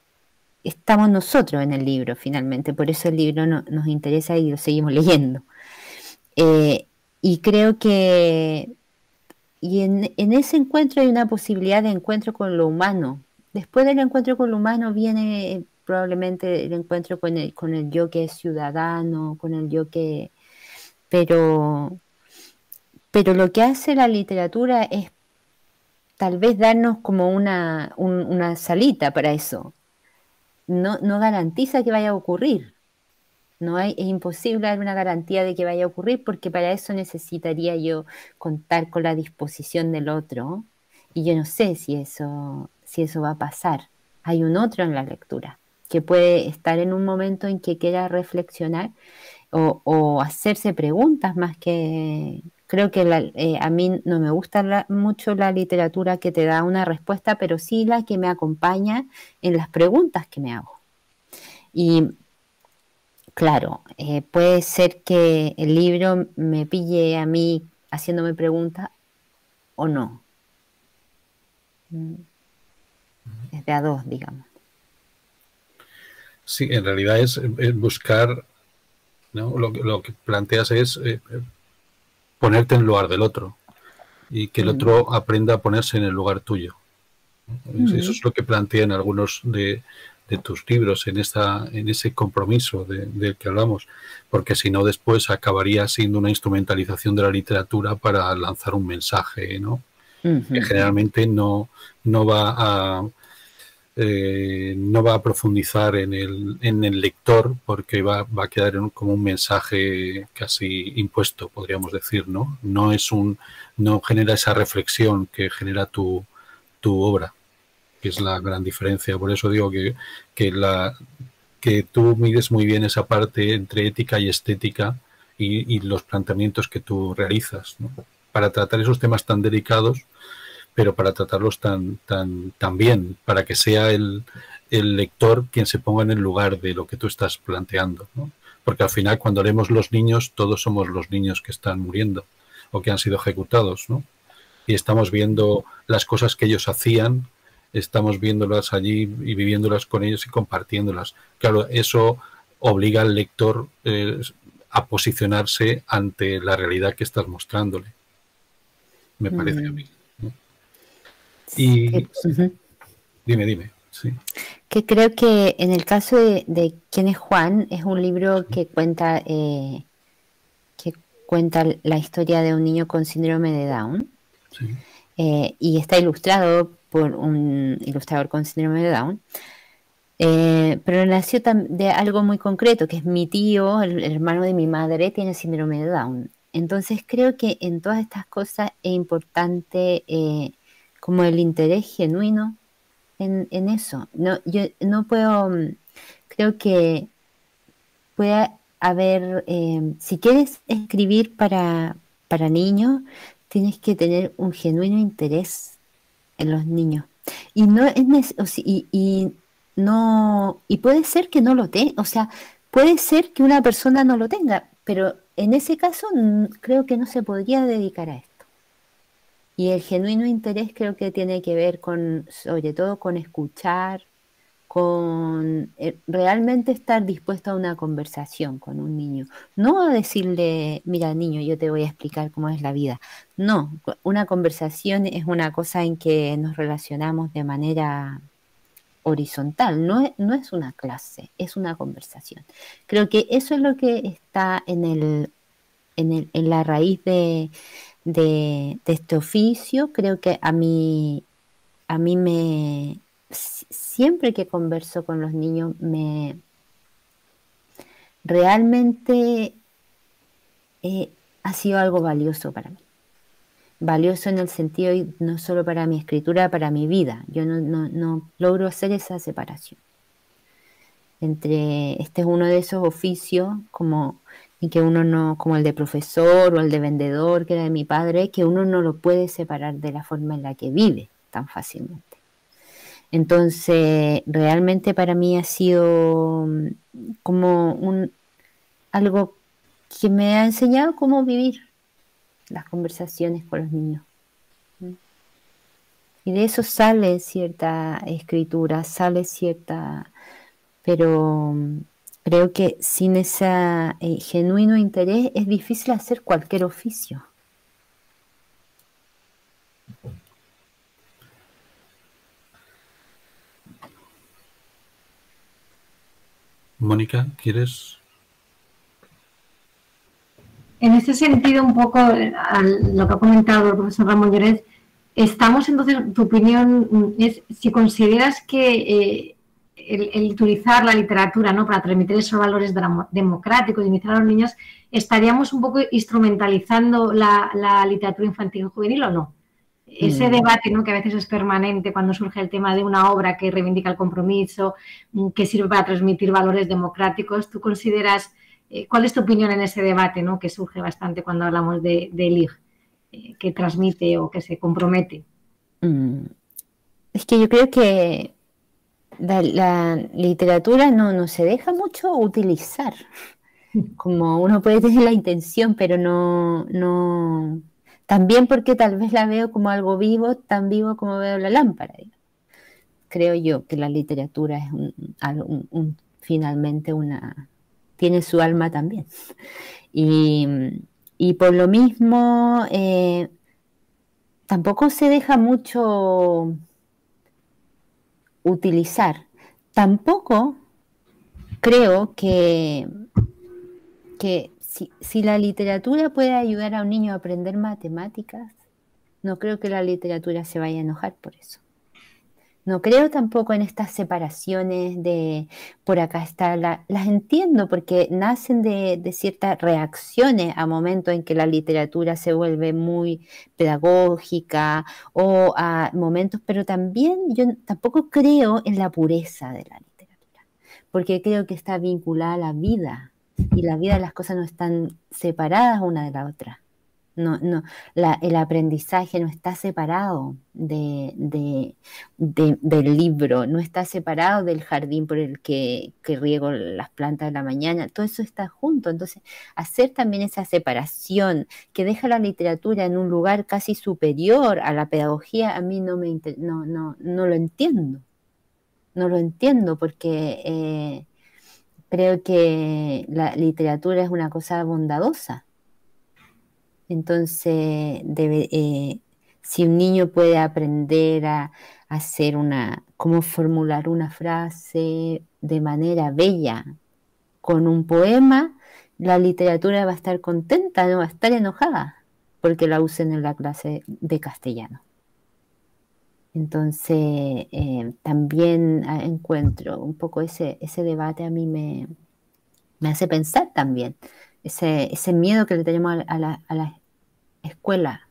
estamos nosotros en el libro finalmente, por eso el libro nos interesa y lo seguimos leyendo. Eh, y creo que y en, ese encuentro hay una posibilidad de encuentro con lo humano. Después del encuentro con lo humano viene probablemente el encuentro con el, con el yo que es ciudadano, con el yo que... Pero, pero lo que hace la literatura es tal vez darnos como una, una salita para eso. No, no garantiza que vaya a ocurrir, no hay, es imposible dar una garantía de que vaya a ocurrir porque para eso necesitaría yo contar con la disposición del otro y yo no sé si eso, si eso va a pasar. Hay un otro en la lectura que puede estar en un momento en que quiera reflexionar o, hacerse preguntas más que... Creo que eh, a mí no me gusta mucho la literatura que te da una respuesta, pero sí la que me acompaña en las preguntas que me hago. Y Claro, eh, puede ser que el libro me pille a mí haciéndome preguntas o no. Mm. Es de a dos, digamos. Sí, en realidad es, buscar, ¿no? lo, que planteas es eh, ponerte en lugar del otro y que el otro aprenda a ponerse en el lugar tuyo. Eso es lo que plantea en algunos de, tus libros, en, esta, en ese compromiso del que hablamos, porque si no después acabaría siendo una instrumentalización de la literatura para lanzar un mensaje, ¿no? Que generalmente no, no va a eh, no va a profundizar en el, en el lector porque va, va a quedar como un mensaje casi impuesto, podríamos decir, ¿no? No es un, no genera esa reflexión que genera tu, tu obra, que es la gran diferencia. Por eso digo que, que, la, que tú mides muy bien esa parte entre ética y estética y, los planteamientos que tú realizas. Para tratar esos temas tan delicados pero para tratarlos tan, tan, tan bien, para que sea el, el, lector quien se ponga en el lugar de lo que tú estás planteando. ¿no? Porque al final, cuando leemos los niños, todos somos los niños que están muriendo o que han sido ejecutados, ¿no? Y estamos viendo las cosas que ellos hacían, estamos viéndolas allí y viviéndolas con ellos y compartiéndolas. Claro, eso obliga al lector eh, a posicionarse ante la realidad que estás mostrándole. Me parece a mí. Y dime, dime. Sí. Que creo que en el caso de, quién es Juan, es un libro que cuenta eh, que cuenta la historia de un niño con síndrome de Down. Eh, y está ilustrado por un ilustrador con síndrome de Down. Eh, pero nació de algo muy concreto, que es mi tío, el, hermano de mi madre, tiene síndrome de Down. Entonces creo que en todas estas cosas es importante como el interés genuino en, eso. No, yo no puedo, mm, creo que puede haber, eh, si quieres escribir para, para niños, tienes que tener un genuino interés en los niños. Y no es y, y, no y puede ser que no lo tenga, o sea, puede ser que una persona no lo tenga, pero en ese caso mm, creo que no se podría dedicar a esto. Y el genuino interés creo que tiene que ver con, sobre todo, con escuchar, con eh, realmente estar dispuesto a una conversación con un niño. No a decirle, mira niño, yo te voy a explicar cómo es la vida. No, una conversación es una cosa en que nos relacionamos de manera horizontal, no es, no es una clase, es una conversación. Creo que eso es lo que está en, el, en, el, en la raíz de, de, este oficio. Creo que a mí, a mí me, siempre que converso con los niños, me realmente eh, ha sido algo valioso para mí. Valioso en el sentido no solo para mi escritura, para mi vida. Yo no, no logro hacer esa separación entre este es uno de esos oficios como y que uno no, como el de profesor o el de vendedor, que era de mi padre, que uno no lo puede separar de la forma en la que vive tan fácilmente. Entonces, realmente para mí ha sido mm, como un, algo que me ha enseñado cómo vivir las conversaciones con los niños. Y de eso sale cierta escritura, sale cierta, pero mm, Creo que sin ese eh, genuino interés es difícil hacer cualquier oficio. Mónica, ¿quieres? En este sentido, un poco eh, lo que ha comentado el profesor Ramón Lloret, estamos entonces, tu opinión es si consideras que eh, el, utilizar la literatura ¿no? para transmitir esos valores democráticos, iniciar a los niños, ¿estaríamos un poco instrumentalizando la, literatura infantil y juvenil o no? Ese mm. debate ¿no? que a veces es permanente cuando surge el tema de una obra que reivindica el compromiso, mm, que sirve para transmitir valores democráticos, ¿tú consideras, eh, cuál es tu opinión en ese debate ¿no? que surge bastante cuando hablamos de, de LIG, eh, que transmite o que se compromete? Mm. Es que yo creo que la, literatura no, no, se deja mucho utilizar. Como uno puede tener la intención, pero no, no También porque tal vez la veo como algo vivo, tan vivo como veo la lámpara. Creo yo que la literatura es un, finalmente una, tiene su alma también. Y, por lo mismo, eh, tampoco se deja mucho utilizar. Tampoco creo que, que si, la literatura puede ayudar a un niño a aprender matemáticas, no creo que la literatura se vaya a enojar por eso. No creo tampoco en estas separaciones de por acá está, las entiendo porque nacen de, de, ciertas reacciones a momentos en que la literatura se vuelve muy pedagógica o a momentos, pero también yo tampoco creo en la pureza de la literatura, porque creo que está vinculada a la vida y la vida de las cosas no están separadas una de la otra. No, no, el aprendizaje no está separado de, del libro, no está separado del jardín por el que, que, riego las plantas de la mañana, todo eso está junto. Entonces, hacer también esa separación que deja la literatura en un lugar casi superior a la pedagogía, a mí no, me no, no, no lo entiendo. No lo entiendo porque eh, creo que la literatura es una cosa bondadosa entonces, eh, si un niño puede aprender a, hacer una, cómo formular una frase de manera bella con un poema, la literatura va a estar contenta, no va a estar enojada porque la usen en la clase de castellano. Entonces, eh, también ah, encuentro un poco ese, ese debate a mí me, me hace pensar también ese, ese miedo que le tenemos a, a la escuela,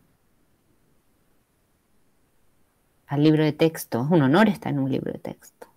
al libro de texto. Es un honor estar en un libro de texto.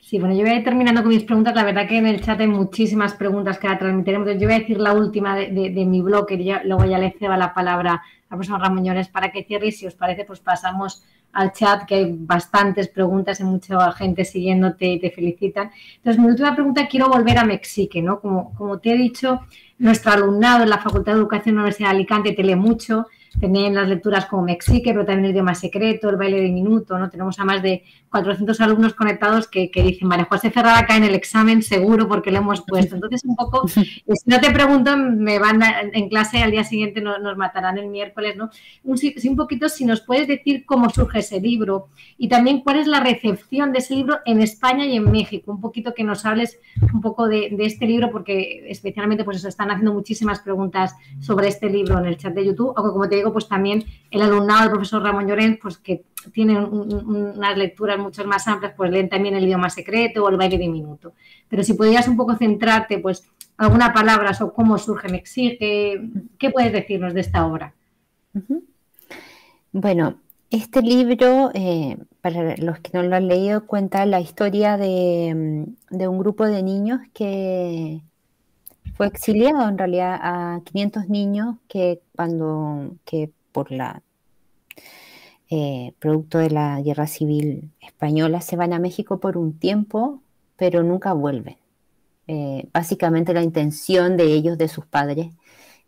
Sí, bueno, yo voy terminando con mis preguntas. La verdad que en el chat hay muchísimas preguntas que transmitiremos. Yo voy a decir la última de, mi blog, y luego ya le cedo la palabra a la profesora Ramoñones para que cierre y si os parece, pues pasamos al chat, que hay bastantes preguntas y mucha gente siguiéndote y te felicitan. Entonces, mi última pregunta, quiero volver a Mexique, ¿no? Como, como te he dicho, nuestro alumnado en la Facultad de Educación Universidad de Alicante te lee mucho, tenían las lecturas como Mexique, pero también el idioma secreto, el baile de minuto, ¿no? Tenemos a más de 400 alumnos conectados que, dicen, María José Ferrara acá en el examen seguro porque lo hemos puesto. Entonces, un poco, si no te pregunto, me van en clase al día siguiente nos, matarán el miércoles, ¿no? Un, un poquito si nos puedes decir cómo surge ese libro y también cuál es la recepción de ese libro en España y en México. Un poquito que nos hables un poco de, de este libro porque especialmente pues eso, están haciendo muchísimas preguntas sobre este libro en el chat de YouTube, aunque como te digo, pues también el alumnado del profesor Ramón Llorén, pues que tiene unas lecturas mucho más amplias, pues leen también el idioma secreto o el baile diminuto. Pero si podrías un poco centrarte, pues, alguna palabra o cómo surge Mexique, ¿qué puedes decirnos de esta obra? Bueno, este libro, eh, para los que no lo han leído, cuenta la historia de, de un grupo de niños que fue exiliado en realidad a 500 niños que cuando que por la eh, producto de la guerra civil española se van a México por un tiempo, pero nunca vuelven. Eh, básicamente la intención de ellos, de sus padres,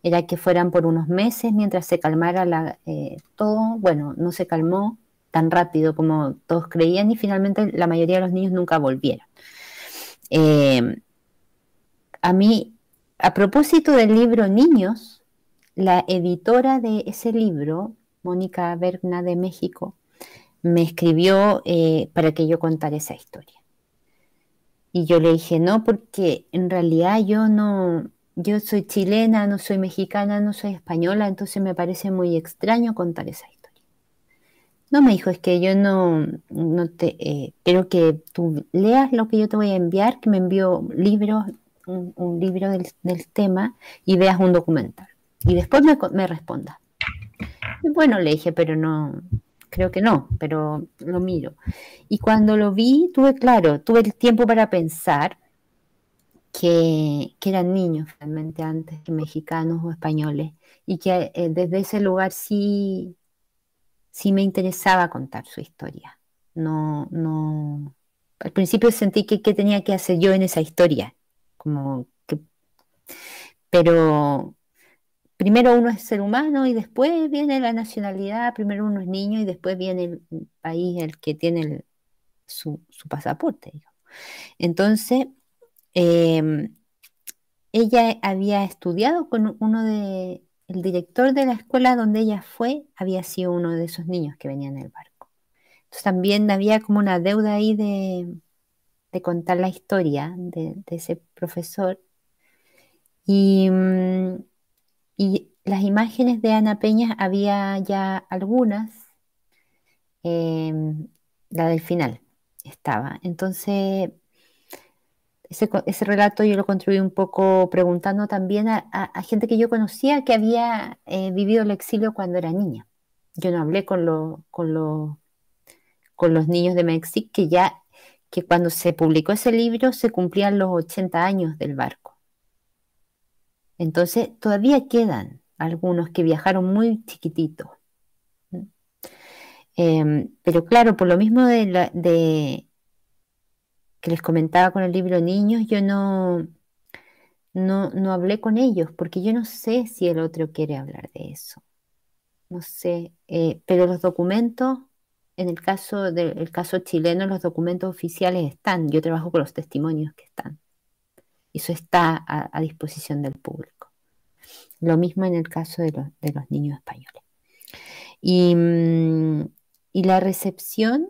era que fueran por unos meses mientras se calmara la, eh, todo. Bueno, no se calmó tan rápido como todos creían y finalmente la mayoría de los niños nunca volvieron. a mí a propósito del libro Niños, la editora de ese libro, Mónica Bergna de México, me escribió eh, para que yo contara esa historia. Y yo le dije, no, porque en realidad yo no, yo soy chilena, no soy mexicana, no soy española, entonces me parece muy extraño contar esa historia. No, me dijo, es que yo no, no te, eh, quiero que tú leas lo que yo te voy a enviar, que me envió libros un, libro del, tema y veas un documental. Y después me, responda. bueno, le dije, pero no, creo que no, pero lo miro. Y cuando lo vi, tuve claro, tuve el tiempo para pensar que, eran niños realmente antes que mexicanos o españoles y que eh, desde ese lugar sí, sí me interesaba contar su historia. No, no, al principio sentí que qué tenía que hacer yo en esa historia pero primero uno es ser humano y después viene la nacionalidad, primero uno es niño y después viene el país el que tiene su, pasaporte. Entonces, em, ella había estudiado con uno de, el director de la escuela donde ella fue, había sido uno de esos niños que venían en el barco. Entonces también había como una deuda ahí de, contar la historia de, ese profesor. Y, mm, y, las imágenes de Ana Peña había ya algunas, em, la del final estaba. Entonces ese, relato yo lo construí un poco preguntando también a, gente que yo conocía que había eh, vivido el exilio cuando era niña. Yo no hablé con, con, con los niños de México que ya, que cuando se publicó ese libro se cumplían los 80 años del barco. Entonces todavía quedan algunos que viajaron muy chiquititos. Em, pero claro, por lo mismo de, que les comentaba con el libro Niños, yo no, no, no hablé con ellos porque yo no sé si el otro quiere hablar de eso. No sé, eh, pero los documentos, en el caso del caso chileno, los documentos oficiales están. Yo trabajo con los testimonios que están. Eso está a, disposición del público. Lo mismo en el caso de los, de los niños españoles. Y, mm, y la recepción,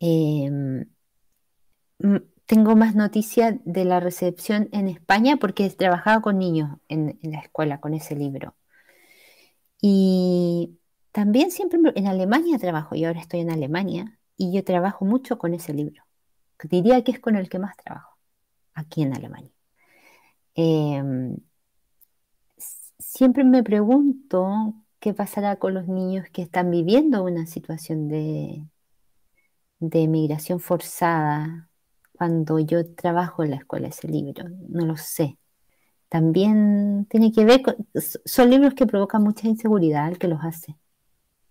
eh, tengo más noticias de la recepción en España porque he trabajado con niños en, la escuela con ese libro. Y también siempre en Alemania trabajo, y ahora estoy en Alemania, y yo trabajo mucho con ese libro. Diría que es con el que más trabajo aquí en Alemania. Em, siempre me pregunto qué pasará con los niños que están viviendo una situación de, de migración forzada cuando yo trabajo en la escuela ese libro, no lo sé. También tiene que ver con, son libros que provocan mucha inseguridad al que los hace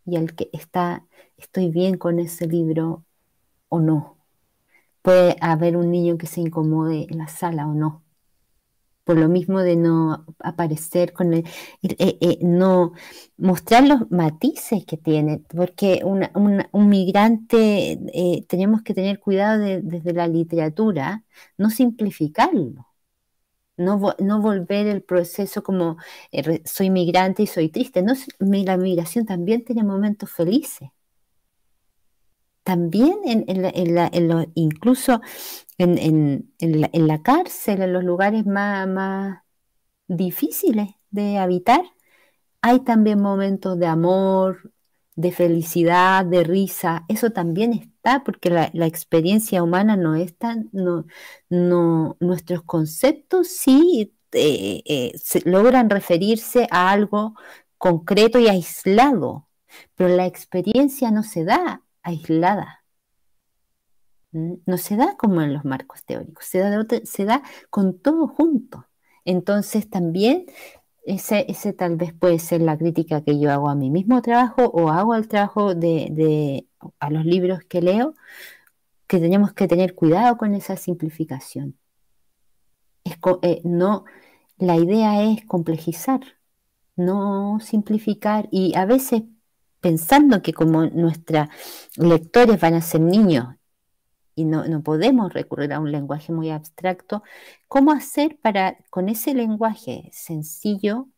y al que está, estoy bien con ese libro o no. Puede haber un niño que se incomode en la sala o no por lo mismo de no aparecer con el, eh, eh, no mostrar los matices que tiene, porque un migrante eh, tenemos que tener cuidado desde la literatura, no simplificarlo. No, no volver el proceso como soy migrante y soy triste. No, la migración también tiene momentos felices también en, en, incluso en, la, cárcel, en los lugares más, difíciles de habitar, hay también momentos de amor, de felicidad, de risa. Eso también está porque la, experiencia humana no es tan, no, no, nuestros conceptos sí eh, eh, logran referirse a algo concreto y aislado, pero la experiencia no se da aislada. Mm, no se da como en los marcos teóricos, se da, se da con todo junto. Entonces también ese, tal vez puede ser la crítica que yo hago a mi mismo trabajo o hago al trabajo de, a los libros que leo, que tenemos que tener cuidado con esa simplificación. Eh, no, la idea es complejizar, no simplificar y a veces pensando que como nuestros lectores van a ser niños y no, podemos recurrir a un lenguaje muy abstracto, ¿cómo hacer para con ese lenguaje sencillo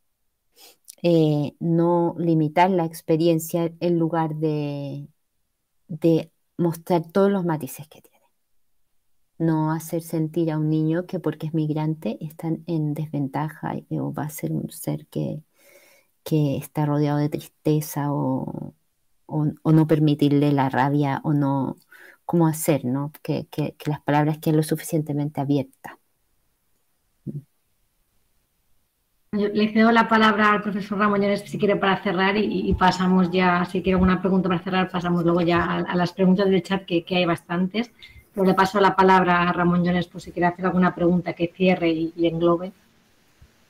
eh, no limitar la experiencia en lugar de, de mostrar todos los matices que tiene? No hacer sentir a un niño que porque es migrante está en desventaja o va a ser un ser que, que está rodeado de tristeza o, no permitirle la rabia o no, cómo hacer, ¿no? Que, las palabras queden lo suficientemente abiertas. le cedo la palabra al profesor Ramoñones si quiere para cerrar y, pasamos ya, si quiere alguna pregunta para cerrar, pasamos luego ya a, las preguntas del chat que, hay bastantes. Pero le paso la palabra a Ramón Llones por si quiere hacer alguna pregunta que cierre y englobe.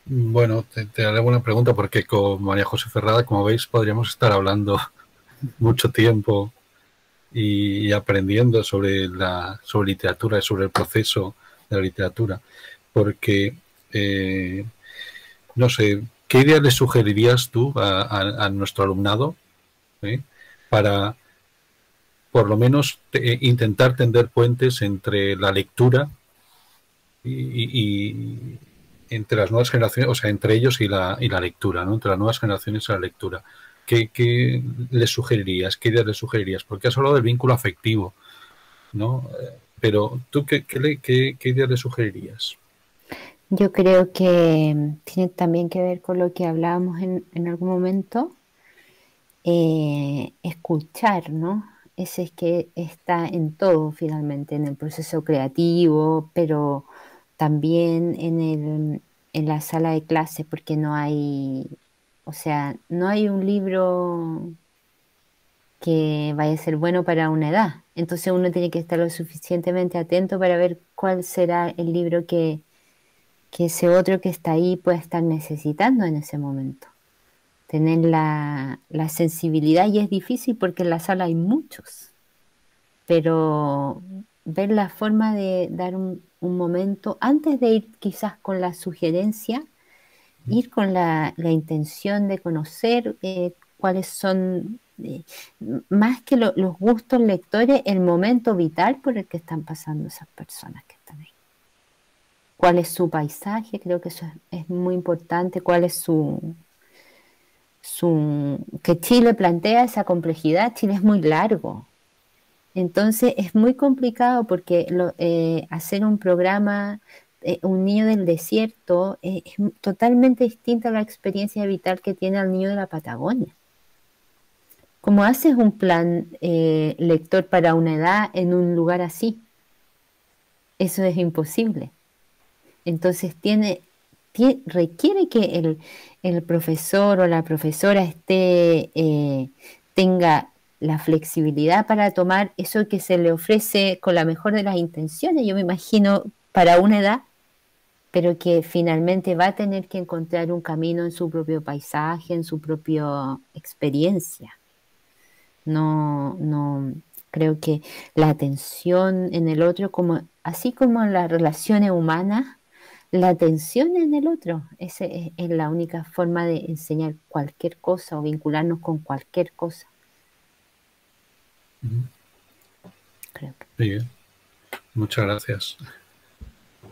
Bueno, te, haré una pregunta porque con María José Ferrada, como veis, podríamos estar hablando mucho tiempo y aprendiendo sobre la sobre literatura y sobre el proceso de la literatura, porque eh, no sé, ¿qué idea le sugerirías tú a, nuestro alumnado para por lo menos intentar tender puentes entre la lectura y, entre las nuevas generaciones, o sea, entre ellos y la, y la lectura, ¿no? Entre las nuevas generaciones y la lectura. ¿Qué, les sugerirías? ¿Qué ideas les sugerirías? Porque has hablado del vínculo afectivo, ¿no? Pero tú, ¿qué, qué, ideas le sugerirías? Yo creo que tiene también que ver con lo que hablábamos en, en algún momento, eh, escuchar, ¿no? Ese es que está en todo finalmente, en el proceso creativo, pero también en, el, en la sala de clase, porque no hay, o sea, no hay un libro que vaya a ser bueno para una edad. Entonces uno tiene que estar lo suficientemente atento para ver cuál será el libro que, que ese otro que está ahí puede estar necesitando en ese momento. Tener la, sensibilidad y es difícil porque en la sala hay muchos, pero ver la forma de dar un, momento, antes de ir quizás con la sugerencia, ir con la, intención de conocer eh, cuáles son más que los gustos lectores, el momento vital por el que están pasando esas personas que están ahí. ¿Cuál es su paisaje? Creo que eso es, muy importante. ¿Cuál es su, su... que Chile plantea esa complejidad? Chile es muy largo. Entonces es muy complicado porque eh, hacer un programa, eh, un niño del desierto, es totalmente distinta a la experiencia vital que tiene el niño de la Patagonia. ¿Cómo haces un plan eh, lector para una edad en un lugar así? Eso es imposible. Entonces tiene, requiere que el, profesor o la profesora esté, eh, tenga la flexibilidad para tomar eso que se le ofrece con la mejor de las intenciones, yo me imagino, para una edad, pero que finalmente va a tener que encontrar un camino en su propio paisaje, en su propia experiencia. No, no, creo que la atención en el otro, como, así como en las relaciones humanas, la atención en el otro es, es, la única forma de enseñar cualquier cosa o vincularnos con cualquier cosa. Creo Bien. Muchas gracias.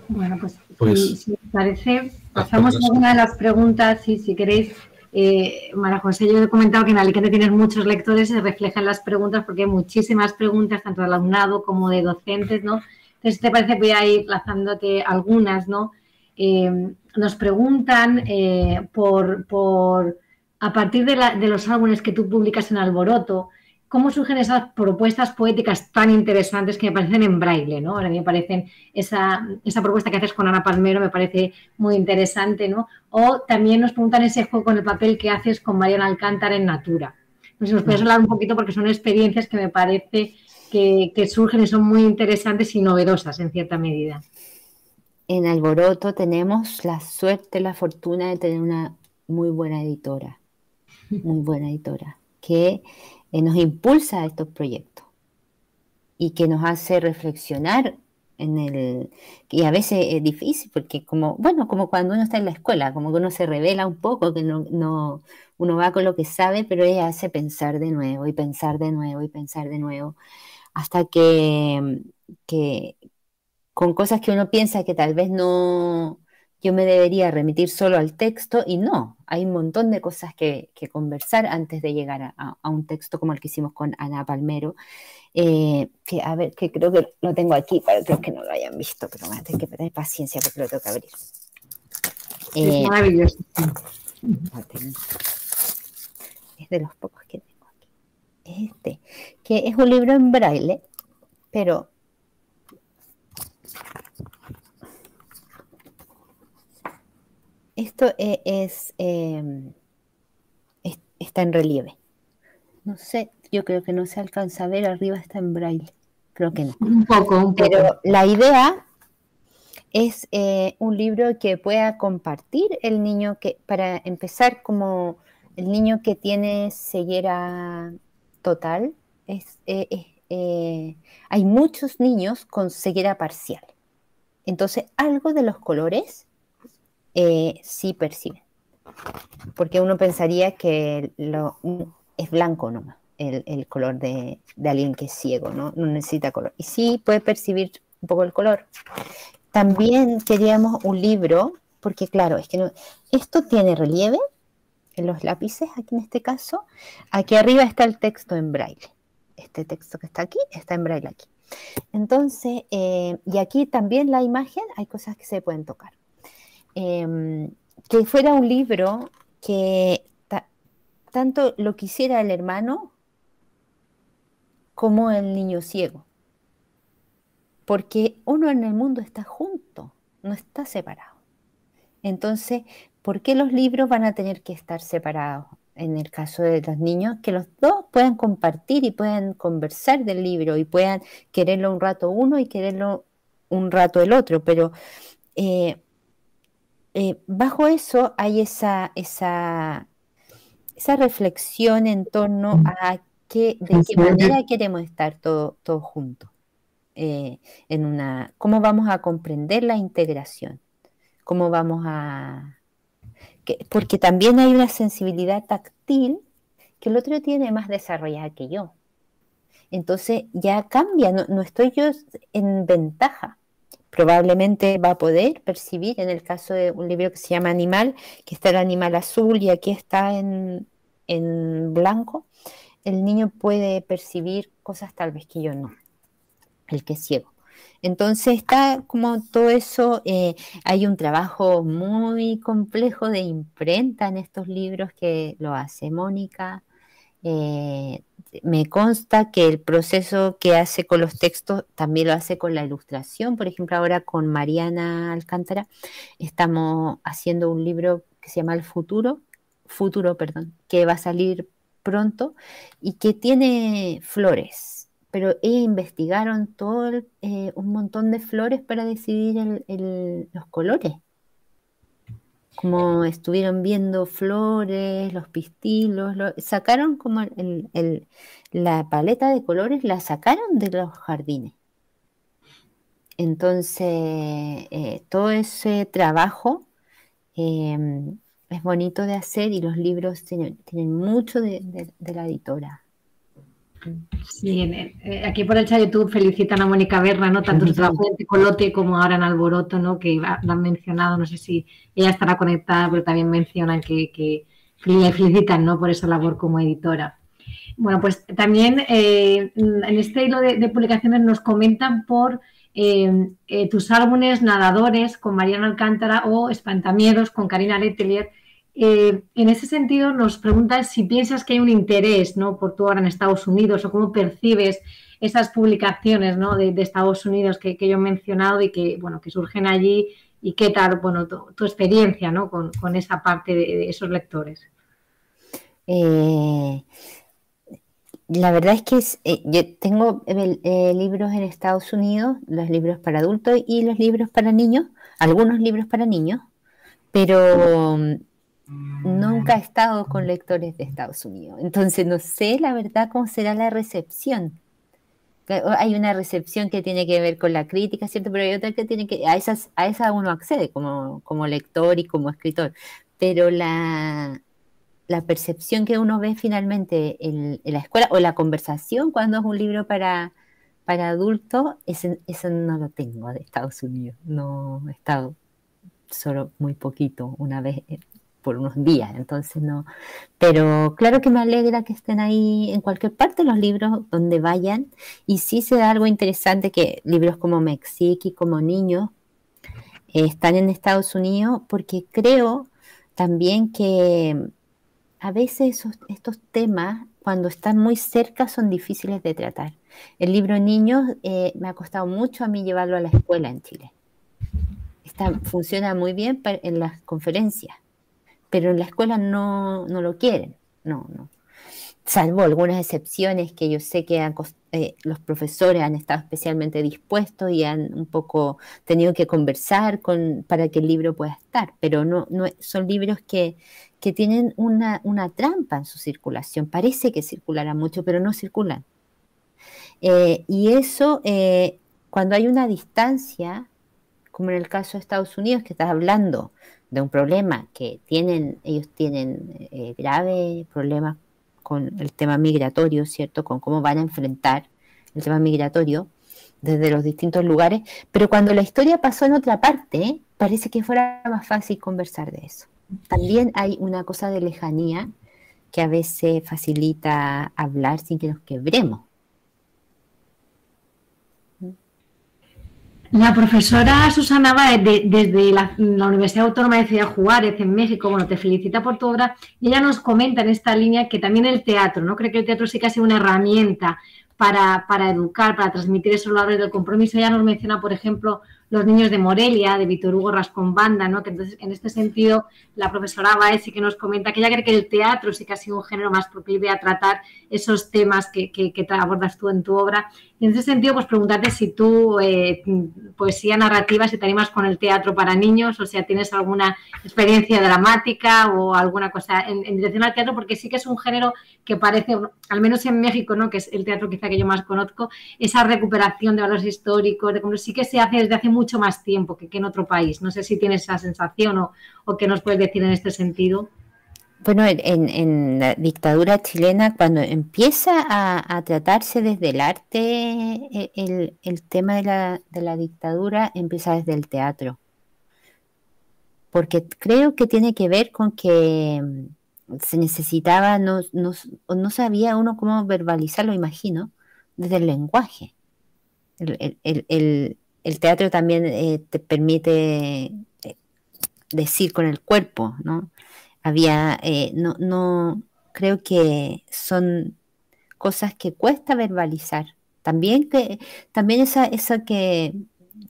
Bueno, pues, pues si, parece, pasamos a una de las preguntas y si queréis eh, Mara José, yo he comentado que en Alicante tienes muchos lectores y se reflejan las preguntas porque hay muchísimas preguntas, tanto de alumnado como de docentes, ¿no? Entonces, te parece, voy a ir lanzándote algunas, ¿no? Eh, nos preguntan eh, por, por, a partir de, de, los álbumes que tú publicas en Alboroto, cómo surgen esas propuestas poéticas tan interesantes que me parecen en braille, ¿no? Ahora me parecen esa, esa, propuesta que haces con Ana Palmero me parece muy interesante, ¿no? O también nos preguntan ese juego con el papel que haces con Mariana Alcántara en Natura. No sé si nos puedes hablar un poquito porque son experiencias que me parece que, que surgen y son muy interesantes y novedosas en cierta medida. En Alboroto tenemos la suerte, la fortuna de tener una muy buena editora, muy buena editora, que eh, nos impulsa a estos proyectos y que nos hace reflexionar en el y a veces es difícil porque como bueno como cuando uno está en la escuela como que uno se revela un poco que no, no uno va con lo que sabe pero ella hace pensar de nuevo y pensar de nuevo y pensar de nuevo hasta que, que con cosas que uno piensa que tal vez no yo me debería remitir solo al texto y no, hay un montón de cosas que, conversar antes de llegar a, un texto como el que hicimos con Ana Palmero, eh, que a ver, que creo que lo tengo aquí para los que no lo hayan visto, pero me que tener paciencia porque lo tengo que abrir. es eh, maravilloso. Es de los pocos que tengo aquí. Este, que es un libro en braille, pero Esto e, em, es, está en relieve. No sé, yo creo que no se alcanza a ver, arriba está en braille. Creo que no. Un poco, un poco. Pero la idea es eh, un libro que pueda compartir el niño que, para empezar, como el niño que tiene ceguera total, es, eh, eh, hay muchos niños con ceguera parcial. Entonces, algo de los colores eh, sí perciben. porque uno pensaría que lo, es blanco nomás el, color de, alguien que es ciego, ¿no? No necesita color. Y sí puede percibir un poco el color. También queríamos un libro, porque claro, es que no, esto tiene relieve en los lápices, aquí en este caso. Aquí arriba está el texto en braille. Este texto que está aquí está en braille aquí. Entonces, eh, y aquí también la imagen, hay cosas que se pueden tocar. Em, que fuera un libro que tanto lo quisiera el hermano como el niño ciego. Porque uno en el mundo está junto, no está separado. Entonces, ¿por qué los libros van a tener que estar separados? En el caso de los niños, que los dos puedan compartir y puedan conversar del libro y puedan quererlo un rato uno y quererlo un rato el otro, pero eh, eh, bajo eso hay esa, esa, esa reflexión en torno a de qué manera queremos estar todos juntos. Eh, en una, cómo vamos a comprender la integración, cómo vamos a... porque también hay una sensibilidad táctil que el otro tiene más desarrollada que yo. Entonces ya cambia, no, estoy yo en ventaja. Probablemente va a poder percibir, en el caso de un libro que se llama Animal, que está el animal azul y aquí está en, en blanco, el niño puede percibir cosas tal vez que yo no, el que es ciego. Entonces está como todo eso, eh, hay un trabajo muy complejo de imprenta en estos libros que lo hace Mónica. Eh, me consta que el proceso que hace con los textos también lo hace con la ilustración. Por ejemplo, ahora con Mariana Alcántara estamos haciendo un libro que se llama El Futuro, Futuro, perdón, que va a salir pronto y que tiene flores, pero investigaron todo eh, un montón de flores para decidir los colores. Como estuvieron viendo flores, los pistilos, sacaron como la paleta de colores, la sacaron de los jardines. Entonces, eh, todo ese trabajo em, es bonito de hacer y los libros tienen, mucho de, la editora. Sí, eh, aquí por el chat YouTube felicitan a Mónica Berra, ¿no? Tanto su trabajo en Colote como ahora en Alboroto, ¿no? Que lo han mencionado, no sé si ella estará conectada, pero también mencionan que, le felicitan, ¿no? Por esa labor como editora. Bueno, pues también eh, en este hilo de, publicaciones nos comentan por eh, tus álbumes Nadadores con Mariana Alcántara o Espantamiedos con Karina Letelier eh, en ese sentido, nos preguntan si piensas que hay un interés por tu ahora en Estados Unidos o cómo percibes esas publicaciones de, Estados Unidos que, yo he mencionado y que, bueno, que surgen allí y qué tal bueno, tu, experiencia con, esa parte de, esos lectores. Eh, la verdad es que eh, yo tengo libros en Estados Unidos, los libros para adultos y los libros para niños, algunos libros para niños, pero Nunca he estado con lectores de Estados Unidos, entonces no sé la verdad cómo será la recepción. Hay una recepción que tiene que ver con la crítica, ¿cierto? Pero hay otra que tiene que, a esas, a esa uno accede como, como lector y como escritor. Pero la, la percepción que uno ve finalmente en, la escuela o la conversación cuando es un libro para, para adultos, eso no lo tengo de Estados Unidos. No he estado solo muy poquito, una vez por unos días, entonces no. Pero claro que me alegra que estén ahí en cualquier parte los libros donde vayan. Y sí se da algo interesante que libros como Mexique y como Niños eh, están en Estados Unidos porque creo también que a veces estos temas cuando están muy cerca son difíciles de tratar. El libro Niños eh, me ha costado mucho a mí llevarlo a la escuela en Chile. Está, funciona muy bien en las conferencias pero en la escuela no, lo quieren, no, no. Salvo algunas excepciones que yo sé que eh, los profesores han estado especialmente dispuestos y han un poco tenido que conversar con, para que el libro pueda estar, pero no, no son libros que, tienen una, trampa en su circulación. Parece que circulará mucho, pero no circulan. Eh, y eso, eh, cuando hay una distancia, como en el caso de Estados Unidos, que estás hablando de un problema que tienen, ellos tienen eh, graves problemas con el tema migratorio, ¿cierto? Con cómo van a enfrentar el tema migratorio desde los distintos lugares, pero cuando la historia pasó en otra parte, parece que fuera más fácil conversar de eso. También hay una cosa de lejanía que a veces facilita hablar sin que nos quebremos. La profesora Susana Baez, desde la, Universidad Autónoma de Ciudad Juárez, en México, bueno, te felicita por tu obra y ella nos comenta en esta línea que también el teatro, ¿no? Cree que el teatro sí que ha sido una herramienta para, para educar, para transmitir esos valores del compromiso. Ella nos menciona, por ejemplo, los niños de Morelia, de Víctor Hugo Rascón Banda, ¿no? Que entonces, en este sentido, la profesora Baez sí que nos comenta que ella cree que el teatro sí que ha sido un género más proclive a tratar esos temas que, que, que abordas tú en tu obra y en ese sentido, pues preguntarte si tú, eh, poesía narrativa, si te animas con el teatro para niños, o sea, tienes alguna experiencia dramática o alguna cosa en, dirección al teatro, porque sí que es un género que parece, al menos en México, ¿no? que es el teatro quizá que yo más conozco, esa recuperación de valores históricos, de como sí que se hace desde hace mucho más tiempo que, en otro país. No sé si tienes esa sensación o, o qué nos puedes decir en este sentido. Bueno, en, la dictadura chilena, cuando empieza a, tratarse desde el arte, e, el, tema de la, dictadura empieza desde el teatro. Porque creo que tiene que ver con que se necesitaba, no, no, sabía uno cómo verbalizarlo, imagino, desde el lenguaje. El, teatro también eh, te permite eh, decir con el cuerpo, ¿no? había, eh, no, no, creo que son cosas que cuesta verbalizar. También que, también esa, esa que,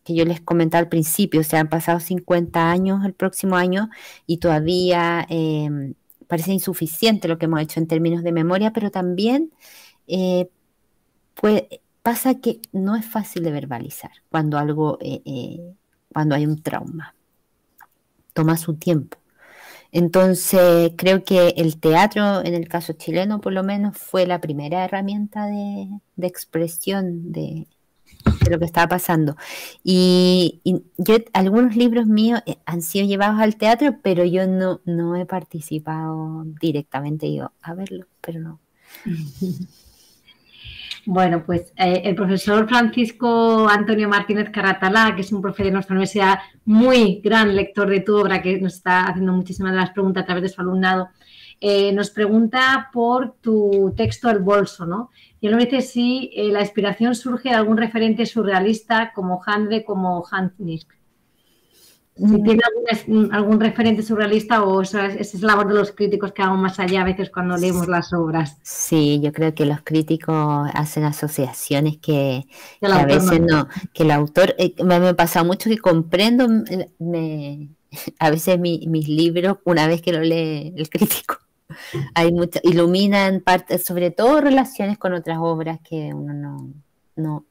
que yo les comentaba al principio, o han pasado 50 años el próximo año y todavía em, parece insuficiente lo que hemos hecho en términos de memoria, pero también eh, pues, pasa que no es fácil de verbalizar cuando algo, eh, cuando hay un trauma. Toma su tiempo. Entonces, creo que el teatro, en el caso chileno por lo menos, fue la primera herramienta de, expresión de, lo que estaba pasando. Y, yo, algunos libros míos eh, han sido llevados al teatro, pero yo no, no he participado directamente, yo a verlo, pero no. Bueno, pues eh, el profesor Francisco Antonio Martínez Carratalá, que es un profesor de nuestra universidad, muy gran lector de tu obra, que nos está haciendo muchísimas de las preguntas a través de su alumnado, eh, nos pregunta por tu texto El bolso, ¿no? Y él nos dice si eh, la inspiración surge de algún referente surrealista como Handel, como Hans Nietzsche si mm. tiene algún, referente surrealista o esa, es la labor de los críticos que vamos más allá a veces cuando leemos las obras. Sí, yo creo que los críticos hacen asociaciones que, a veces no, que el autor, eh, me, ha pasado mucho que comprendo me, a veces mis libros una vez que lo lee el crítico. Hay mucho, iluminan partes, sobre todo relaciones con otras obras que uno no, no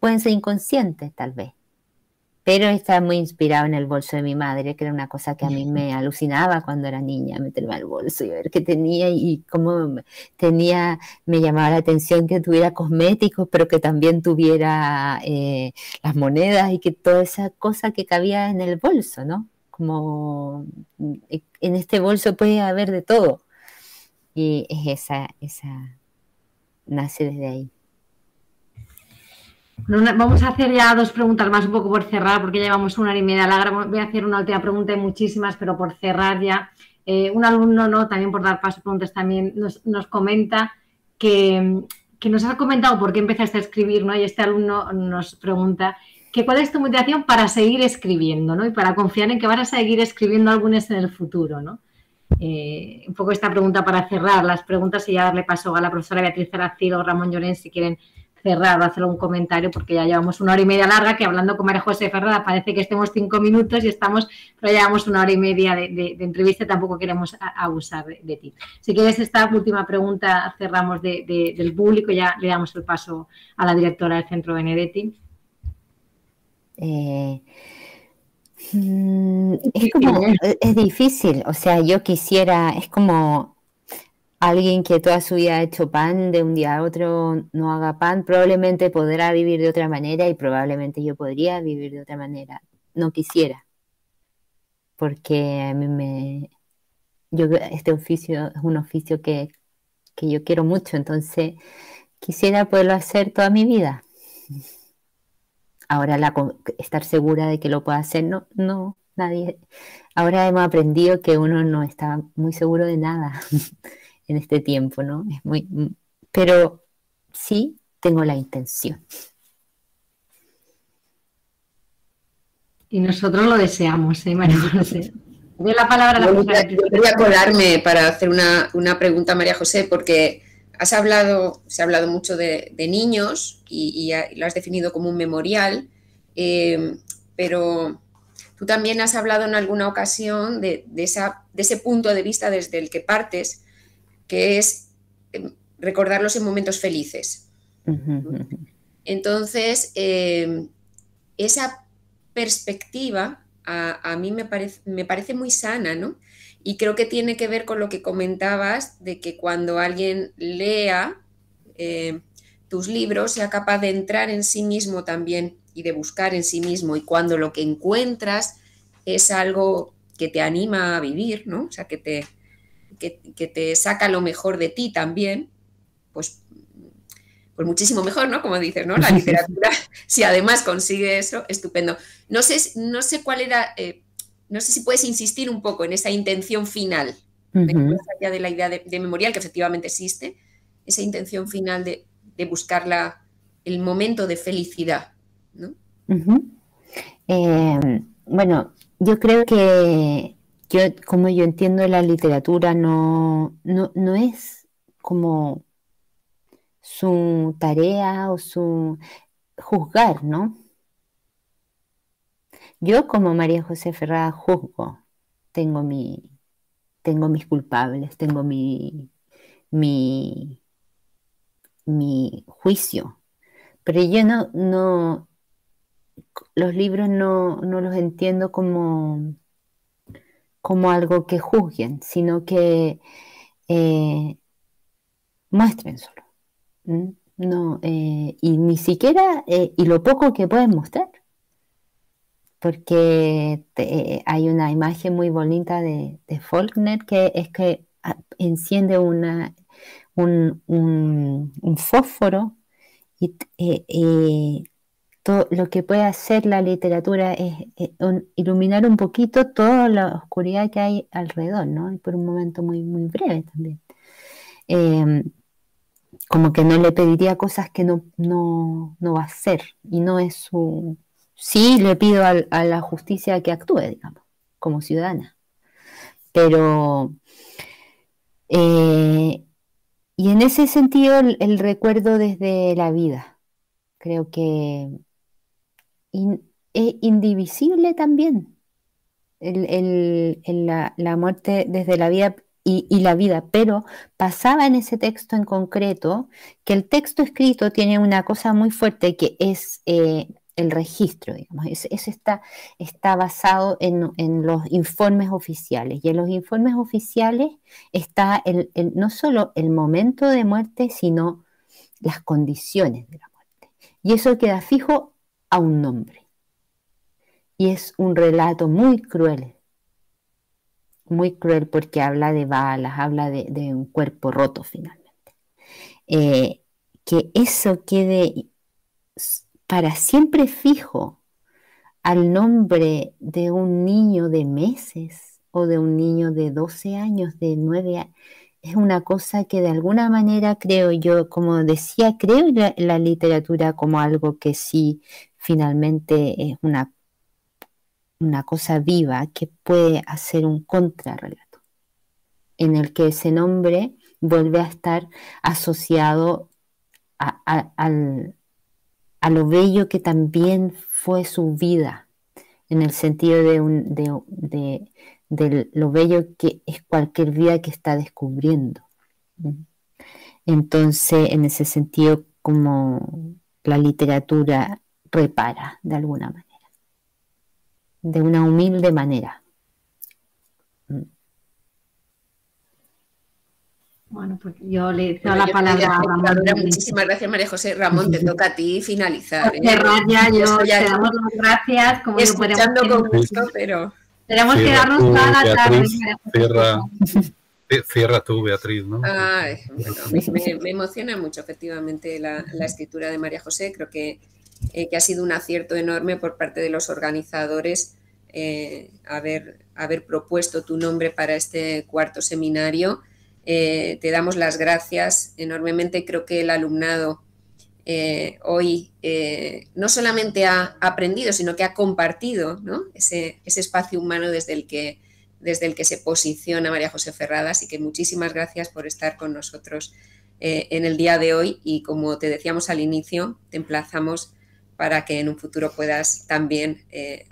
pueden ser inconscientes tal vez pero está muy inspirado en el bolso de mi madre, que era una cosa que a mí me alucinaba cuando era niña, meterme al bolso y ver qué tenía y cómo tenía, me llamaba la atención que tuviera cosméticos, pero que también tuviera eh, las monedas y que toda esa cosa que cabía en el bolso, ¿no? Como eh, en este bolso puede haber de todo. Y es esa, esa, nace desde ahí. Vamos a hacer ya dos preguntas más, un poco por cerrar, porque llevamos una hora y media larga. Voy a hacer una última pregunta y muchísimas, pero por cerrar ya. Eh, un alumno, ¿no? También por dar paso a preguntas, también nos, comenta que, nos ha comentado por qué empezaste a escribir, ¿no? Y este alumno nos pregunta que cuál es tu motivación para seguir escribiendo, ¿no? Y para confiar en que vas a seguir escribiendo álbumes en el futuro, ¿no? Eh, un poco esta pregunta para cerrar las preguntas y ya darle paso a la profesora Beatriz Aracil o Ramón Llorén si quieren cerrar o hacer un comentario porque ya llevamos una hora y media larga que hablando con María José Ferrada parece que estemos cinco minutos y estamos, pero ya llevamos una hora y media de, entrevista y tampoco queremos abusar de, ti. Si quieres esta última pregunta cerramos del público ya le damos el paso a la directora del Centro Benedetti. Eh, mm, es como, es difícil, o sea, yo quisiera, es como alguien que toda su vida ha hecho pan, de un día a otro no haga pan, probablemente podrá vivir de otra manera y probablemente yo podría vivir de otra manera. No quisiera. porque a mí me, yo, este oficio es un oficio que, que yo quiero mucho, entonces quisiera poderlo hacer toda mi vida. Ahora la, estar segura de que lo pueda hacer, no, no, nadie. Ahora hemos aprendido que uno no está muy seguro de nada en este tiempo, ¿no? Es muy, pero sí tengo la intención. Y nosotros lo deseamos, ¿eh, María José? la palabra a la yo, quería colarme para hacer una, pregunta María José, porque has hablado, se ha hablado mucho de, niños y, lo has definido como un memorial, eh, pero tú también has hablado en alguna ocasión de, esa, de, ese punto de vista desde el que partes, que es eh, recordarlos en momentos felices. Entonces, eh, esa perspectiva a, mí me parece, me parece muy sana, ¿no? Y creo que tiene que ver con lo que comentabas de que cuando alguien lea eh, tus libros sea capaz de entrar en sí mismo también y de buscar en sí mismo y cuando lo que encuentras es algo que te anima a vivir, ¿no? O sea, que te, que te saca lo mejor de ti también, pues pues muchísimo mejor, ¿no? Como dices, ¿no? La literatura, si además consigue eso, estupendo. No sé, no sé cuál era, eh, no sé si puedes insistir un poco en esa intención final, más allá de la idea de, memorial, que efectivamente existe, esa intención final de, buscar la, el momento de felicidad, ¿no? Em, bueno, yo creo que yo, como yo entiendo la literatura, no, no, no es como su tarea o su juzgar, ¿no? Yo como María José Ferrada juzgo, tengo mi, tengo mis culpables, tengo mi, mi, mi juicio, pero yo no, no, los libros no, los entiendo como, como algo que juzguen, sino que eh, muestren solo. No, eh, y ni siquiera, eh, y lo poco que pueden mostrar, porque hay una imagen muy bonita de, Faulkner que es que enciende un, fósforo y eh, todo lo que puede hacer la literatura es iluminar un poquito toda la oscuridad que hay alrededor, ¿no? Y por un momento muy, muy breve también. Em, como que no le pediría cosas que no, no, va a hacer y no es su... Sí le pido a, la justicia que actúe, digamos, como ciudadana. Pero... Eh, y en ese sentido el, recuerdo desde la vida, creo que es indivisible también. la, la, muerte desde la vida y, la vida, pero pasaba en ese texto en concreto que el texto escrito tiene una cosa muy fuerte que es eh, el registro, digamos, eso está, está basado en, los informes oficiales y en los informes oficiales está el, no solo el momento de muerte, sino las condiciones de la muerte. Y eso queda fijo a un nombre. Y es un relato muy cruel muy cruel porque habla de balas, habla de, un cuerpo roto finalmente. Eh, que eso quede para siempre fijo al nombre de un niño de meses o de un niño de 12 años, de 9 años, es una cosa que de alguna manera creo yo, como decía, creo en la literatura como algo que sí finalmente es una una cosa viva que puede hacer un contrarrelato, en el que ese nombre vuelve a estar asociado a, lo bello que también fue su vida, en el sentido de, de, lo bello que es cualquier vida que está descubriendo. Entonces, en ese sentido, como la literatura repara de alguna manera de una humilde manera. Bueno, pues yo le doy la palabra a Ramón. Muchísimas gracias, María José. Ramón, te toca a ti finalizar. ¿eh? ya, yo te damos las gracias. Como Escuchando con gusto, pero... Tenemos que darnos toda la tarde. Cierra, cierra tú, Beatriz, ¿no? me, emociona mucho, efectivamente, la, escritura de María José. Creo que, eh, que, ha sido un acierto enorme por parte de los organizadores eh, haber, haber propuesto tu nombre para este cuarto seminario. Eh, te damos las gracias enormemente. Creo que el alumnado eh, hoy eh, no solamente ha aprendido, sino que ha compartido ese, espacio humano desde el, que, desde el que se posiciona María José Ferrada. Así que muchísimas gracias por estar con nosotros en el día de hoy y como te decíamos al inicio, te emplazamos para que en un futuro puedas también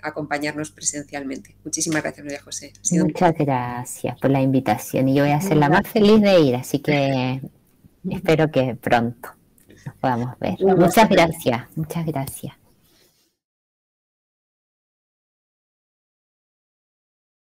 acompañarnos presencialmente. Muchísimas gracias, María José. Muchas gracias por la invitación y yo voy a ser la más feliz de ir, así que espero que pronto podamos ver. Muchas gracias, muchas gracias.